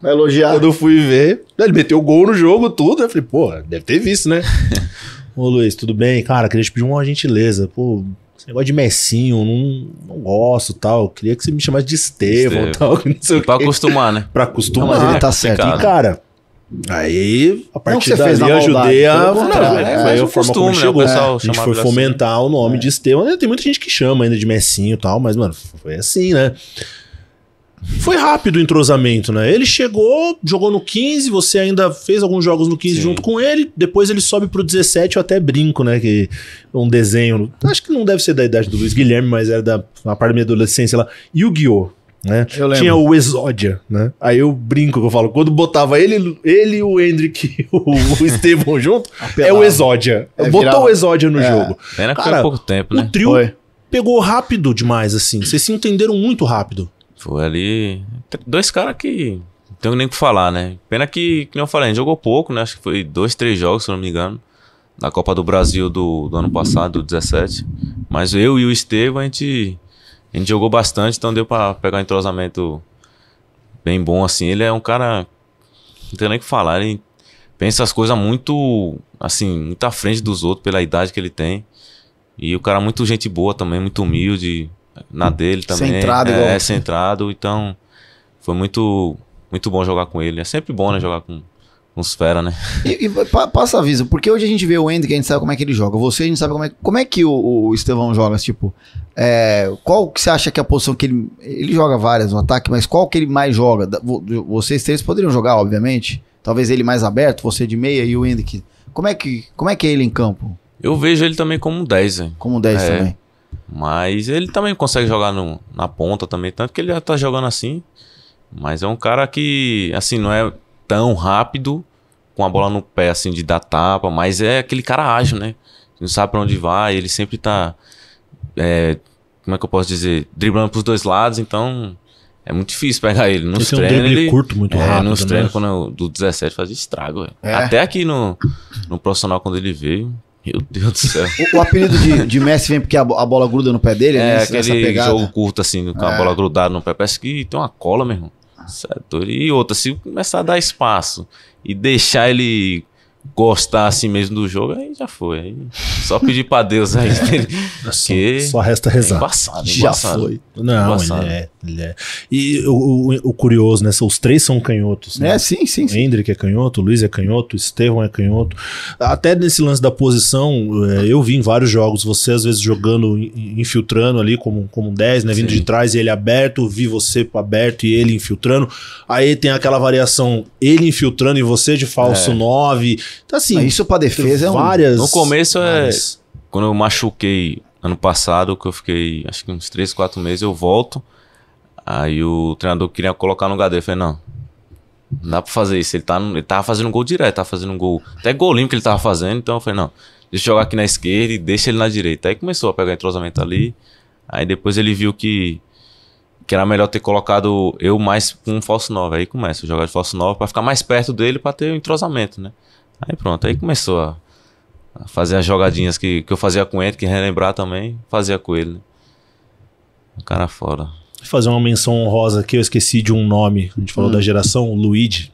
Vai elogiar.
Quando eu fui ver, ele meteu gol no jogo, tudo. Eu falei, pô, deve ter visto, né? Ô Luiz, tudo bem? Cara, queria te pedir uma gentileza. Pô, esse negócio de Messinho, não, não gosto tal. Queria que você me chamasse de Estevão
Estevão.
tal. Não sei o
pra
quê.
acostumar, né?
Pra acostumar.
Não, mas ele tá certo.
E, cara, aí, a partir
na
eu ajudei a. Não,
contrário,
é,
é,
foi
é
a forma como
né?
chegou.
O pessoal
a gente foi
assim.
fomentar o nome de Estevão. Tem muita gente que chama ainda de Messinho e tal, mas, mano, foi assim, né? Foi rápido o entrosamento, né? Ele chegou, jogou no 15, você ainda fez alguns jogos no 15
Sim.
junto com ele, depois ele sobe pro 17, eu até brinco, né? Que um desenho, acho que não deve ser da idade do Luiz Guilherme, mas era da na parte da minha adolescência lá, Yu-Gi-Oh! Né?
Eu lembro.
Tinha o Exódia, né? Aí eu brinco que eu falo, quando botava ele, ele o Hendrick e o, o Estevão junto, é o Exódia.
É,
Botou
virava-
o Exódia no
É.
jogo.
Pena que
Cara,
foi há pouco tempo,
O
né?
trio
Foi.
pegou rápido demais, assim. Vocês se entenderam muito rápido.
Foi ali. Dois caras que. Não tenho nem o que falar, né? Pena que, nem eu falei, a gente jogou pouco, né? Acho que foi dois, três jogos, se eu não me engano. Na Copa do Brasil do, do ano passado, do 17. Mas eu e o Estevam, a gente, a gente jogou bastante, então deu pra pegar um entrosamento bem bom, assim. Ele é um cara. Não tenho nem o que falar. Ele pensa as coisas muito. Assim, muito à frente dos outros, pela idade que ele tem. E o cara muito gente boa também, muito humilde. Na dele também.
Centrado igual
é, centrado. Então, foi muito, muito bom jogar com ele. É sempre bom, né? Jogar com, os fera, né?
E, e pa- passa aviso, porque hoje a gente vê o Hendrick, a gente sabe como é que ele joga. Você, a gente sabe como é, como é que o, o Estevão joga, tipo, é, qual que você acha que é a posição que ele... Ele joga várias no ataque, mas qual que ele mais joga? Vocês três poderiam jogar, obviamente. Talvez ele mais aberto, você de meia e o Hendrick. Como é que, como é, que é ele em campo?
Eu vejo ele também como um 10, velho.
Como 10
É.
também.
Mas ele também consegue jogar no- na ponta também, tanto que ele já tá jogando assim. Mas é um cara que, assim, não é tão rápido com a bola no pé, assim, de dar tapa, mas é aquele cara ágil, né? Não sabe pra onde vai, ele sempre tá. é, como é que eu posso dizer? Driblando pros dois lados, então é muito difícil pegar ele. Nos
um
treinos,
drible
ele.
curto muito
é,
rápido,
nos
né?
treinos, quando eu, do 17 fazia estrago, velho.
É?
Até aqui no, no profissional, quando ele veio, meu Deus do céu.
O, o apelido de, de Messi vem porque a, a bola gruda no pé dele, né?
É,
essa
aquele jogo curto, assim, com a
É.
bola grudada no pé. Parece que tem uma cola, meu irmão. Isso é. E outra, se começar a dar espaço e deixar ele gostar assim mesmo do jogo, aí já foi. Aí só pedir pra Deus aí.
Só,
que
só resta
é
rezar.
embaçado,
Já
embaçado.
foi.
Não, ele é, ele é. E o, o- o curioso, né? Os três são canhotos. Né?
É, sim, sim,
O
sim.
Hendrick é canhoto, o Luiz é canhoto, o Estevão é canhoto. Até nesse lance da posição, é, eu vi em vários jogos você às vezes jogando, in- infiltrando ali como, como um 10, né? Vindo
Sim.
de trás e ele aberto, vi você aberto e ele infiltrando. Aí tem aquela variação, ele infiltrando e você de falso
É.
9. Então assim,
Mas Isso pra defesa é um.
várias...
No começo é-
várias-
Quando eu machuquei ano passado, que eu fiquei acho que uns 3, 4 meses, eu volto. Aí o treinador queria colocar no lugar dele. Eu falei, não. Não dá pra fazer isso. Ele, tá, ele tava fazendo um gol direto, tava fazendo um gol. Até gol limpo que ele tava fazendo. Então eu falei, não. Deixa eu jogar aqui na esquerda e deixa ele na direita. Aí começou a pegar entrosamento ali. Aí depois ele viu que, que era melhor ter colocado eu mais com um falso 9. Aí começa a jogar de falso 9 pra ficar mais perto dele pra ter o entrosamento, né? Aí pronto, aí começou a, a fazer as jogadinhas que, que eu fazia com ele, que relembrar também, fazia com ele. O cara fora.
Vou fazer uma menção honrosa aqui, eu esqueci de um nome. A gente falou da geração, o Luigi.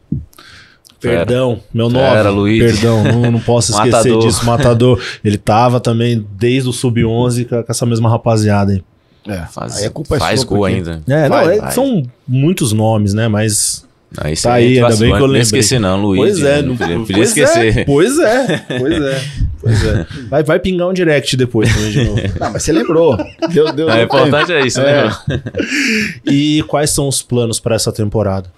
Fera.
Perdão, meu nome.
Fera, Luigi.
Perdão, não, não posso esquecer
Matador.
disso. Matador. Ele tava também desde o sub-11 com, com essa mesma rapaziada aí.
É.
Faz,
Aí a culpa é
faz
sua,
gol
porque-
ainda.
É,
Vai,
não, é- são muitos nomes, né? Mas.
Aí, isso
Tá
aí,
aí, ainda
vacilou,
bem que eu
Não
lembrei.
esqueci não, Luiz.
pois é,
não
não
podia, podia
pois
esquecer.
É, pois é, pois é, pois é. Vai, vai pingar um direct depois também de novo.
Não, mas você lembrou. Deu, deu,
É, o
deu
importante é isso,
É.
né?
E quais são os planos para essa temporada?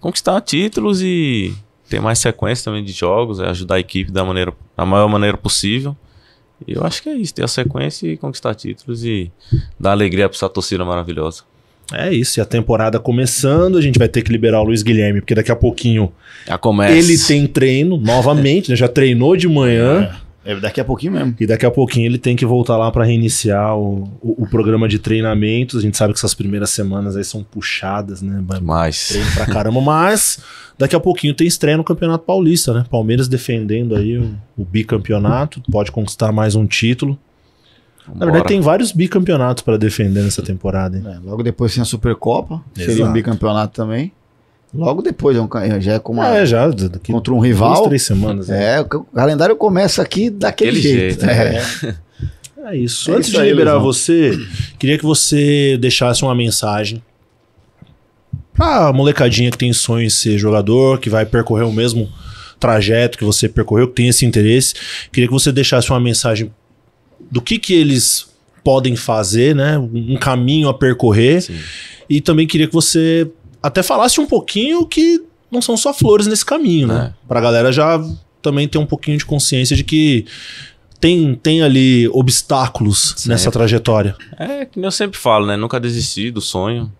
Conquistar títulos e ter mais sequência também de jogos, é ajudar a equipe da, maneira, da maior maneira possível. E eu acho que é isso, ter a sequência e conquistar títulos e dar alegria pra essa torcida maravilhosa.
É isso, e a temporada começando, a gente vai ter que liberar o Luiz Guilherme, porque daqui a pouquinho
Já começa.
ele tem treino novamente, né? Já treinou de manhã.
É, daqui a pouquinho mesmo.
E daqui a pouquinho ele tem que voltar lá para reiniciar o, o, o programa de treinamentos. A gente sabe que essas primeiras semanas aí são puxadas, né?
Mais.
Treino pra caramba, mas daqui a pouquinho tem estreia no Campeonato Paulista, né? Palmeiras defendendo aí o, o bicampeonato, pode conquistar mais um título. Na verdade, tem vários bicampeonatos para defender nessa temporada. hein?
É, logo depois tem a Supercopa. Seria
Exato.
um bicampeonato também. Logo depois, é um ca- já é como uma-
É, já daqui
contra um
duas,
rival.
três semanas. né?
É, o o calendário começa aqui daquele
Aquele
jeito.
jeito,
é.
É isso.
É
Antes
isso
de
aí,
liberar
Luizão.
você, queria que você deixasse uma mensagem pra molecadinha que tem sonho em ser jogador, que vai percorrer o mesmo trajeto que você percorreu, que tem esse interesse. Queria que você deixasse uma mensagem do que que eles podem fazer, né? Um caminho a percorrer.
Sim.
E também queria que você até falasse um pouquinho que não são só flores nesse caminho, né? Pra galera já também ter um pouquinho de consciência de que tem, tem ali obstáculos nessa
Sempre.
trajetória.
É, que eu sempre falo, né? Nunca desistir do sonho.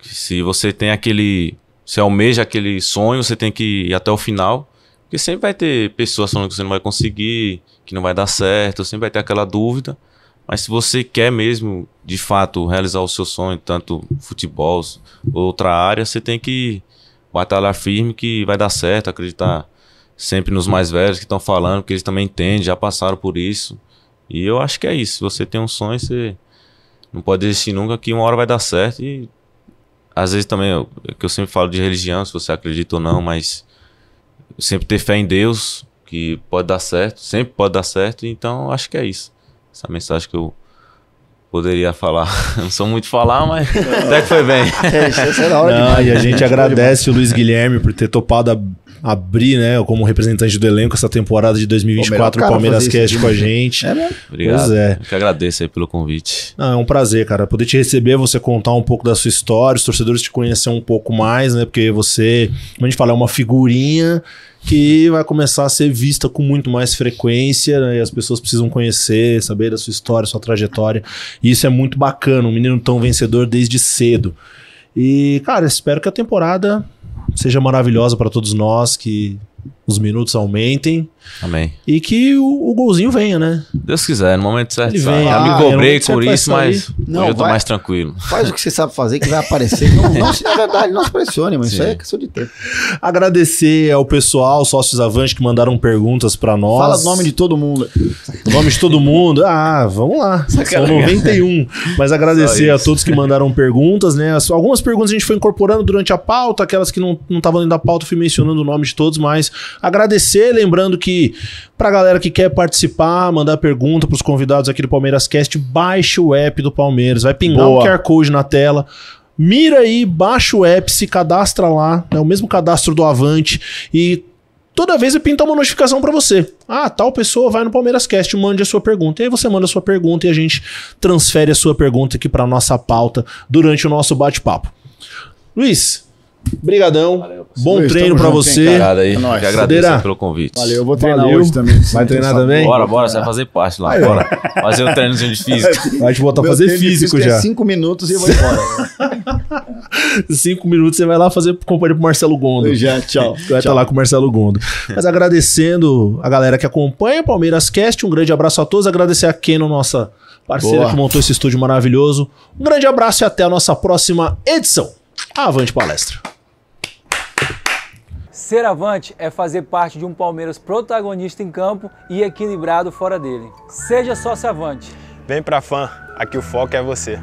Se você tem aquele. Se almeja aquele sonho, você tem que ir até o final. Porque sempre vai ter pessoas falando que você não vai conseguir, que não vai dar certo, sempre vai ter aquela dúvida. Mas se você quer mesmo, de fato, realizar o seu sonho, tanto futebol ou outra área, você tem que batalhar firme que vai dar certo, acreditar sempre nos mais velhos que estão falando, que eles também entendem, já passaram por isso. E eu acho que é isso. Se você tem um sonho, você não pode desistir nunca, que uma hora vai dar certo. E às vezes também, é que eu sempre falo de religião, se você acredita ou não, mas sempre ter fé em Deus, que pode dar certo, sempre pode dar certo. Então acho que é isso. Essa mensagem que eu poderia falar. não sou muito falar, mas até que foi bem.
É, isso a hora
Não, e a gente agradece o Luiz Guilherme por ter topado a- abrir, né, como representante do elenco essa temporada de 2024
Pô,
o
melhor
Palmeiras Cast com a gente.
É mesmo?
Obrigado.
Pois é.
Eu que agradeço aí pelo convite.
Não, é um prazer, cara, poder te receber, você contar um pouco da sua história, os torcedores te conhecer um pouco mais, né? Porque você, como a gente fala, é uma figurinha que vai começar a ser vista com muito mais frequência, né? E as pessoas precisam conhecer, saber da sua história, sua trajetória. E isso é muito bacana, um menino tão vencedor desde cedo. E, cara, espero que a temporada seja maravilhosa para todos nós, que os minutos aumentem
Amém.
e que o, o golzinho venha, né?
Deus quiser, no momento certo.
Ele
sabe?
vem.
Ah,
me cobrei por isso, mas
Não,
hoje eu tô
vai.
mais tranquilo.
Faz o que você sabe fazer que vai aparecer. Não, não, se na verdade, não se pressione, mas isso
Sim.
aí é questão de tempo.
Agradecer ao pessoal, sócios Avante, que mandaram perguntas pra nós.
Fala o nome de todo mundo.
Nome de todo mundo. Ah, vamos lá. São
Sacanagem.
91. Mas agradecer a
isso.
todos que mandaram perguntas, né? As- Algumas perguntas a gente foi incorporando durante a pauta, aquelas que não não estavam dentro da pauta, eu fui mencionando o nome de todos, mas Agradecer, lembrando que pra galera que quer participar, mandar pergunta pros convidados aqui do Palmeiras Cast, baixe o app do Palmeiras, vai pingar
Boa.
um QR Code na tela. Mira aí, baixa o app, se cadastra lá, é o mesmo cadastro do Avante e toda vez vai pintar uma notificação pra você. Ah, tal pessoa vai no Palmeiras Cast, mande a sua pergunta. E aí você manda a sua pergunta e a gente transfere a sua pergunta aqui pra nossa pauta durante o nosso bate-papo. Luiz, brigadão.
Valeu,
Bom
Luiz,
treino
junto,
você.
Obrigado aí.
É nóis.
que agradeço
Sadeira.
aí pelo convite.
Valeu, eu vou treinar
Valeu.
hoje também.
Vai treinar também?
Bora, bora, você vai fazer parte lá. Bora. Fazer um treinozinho de físico.
Vai te botar fazer físico
é
já.
cinco minutos e eu vou embora.
Cinco minutos você vai lá fazer companhia pro Marcelo Gondo.
já, tchau.
Vai estar
tchau.
lá com o Marcelo Gondo. Mas agradecendo a galera que acompanha o Palmeiras Cast, um grande abraço a todos. Agradecer a Keno, nossa parceira
Boa.
que montou esse estúdio maravilhoso. Um grande abraço e até a nossa próxima edição. Avante palestra.
Ser avante é fazer parte de um Palmeiras protagonista em campo e equilibrado fora dele. Seja sócio avante.
Vem pra fã, aqui o foco é você.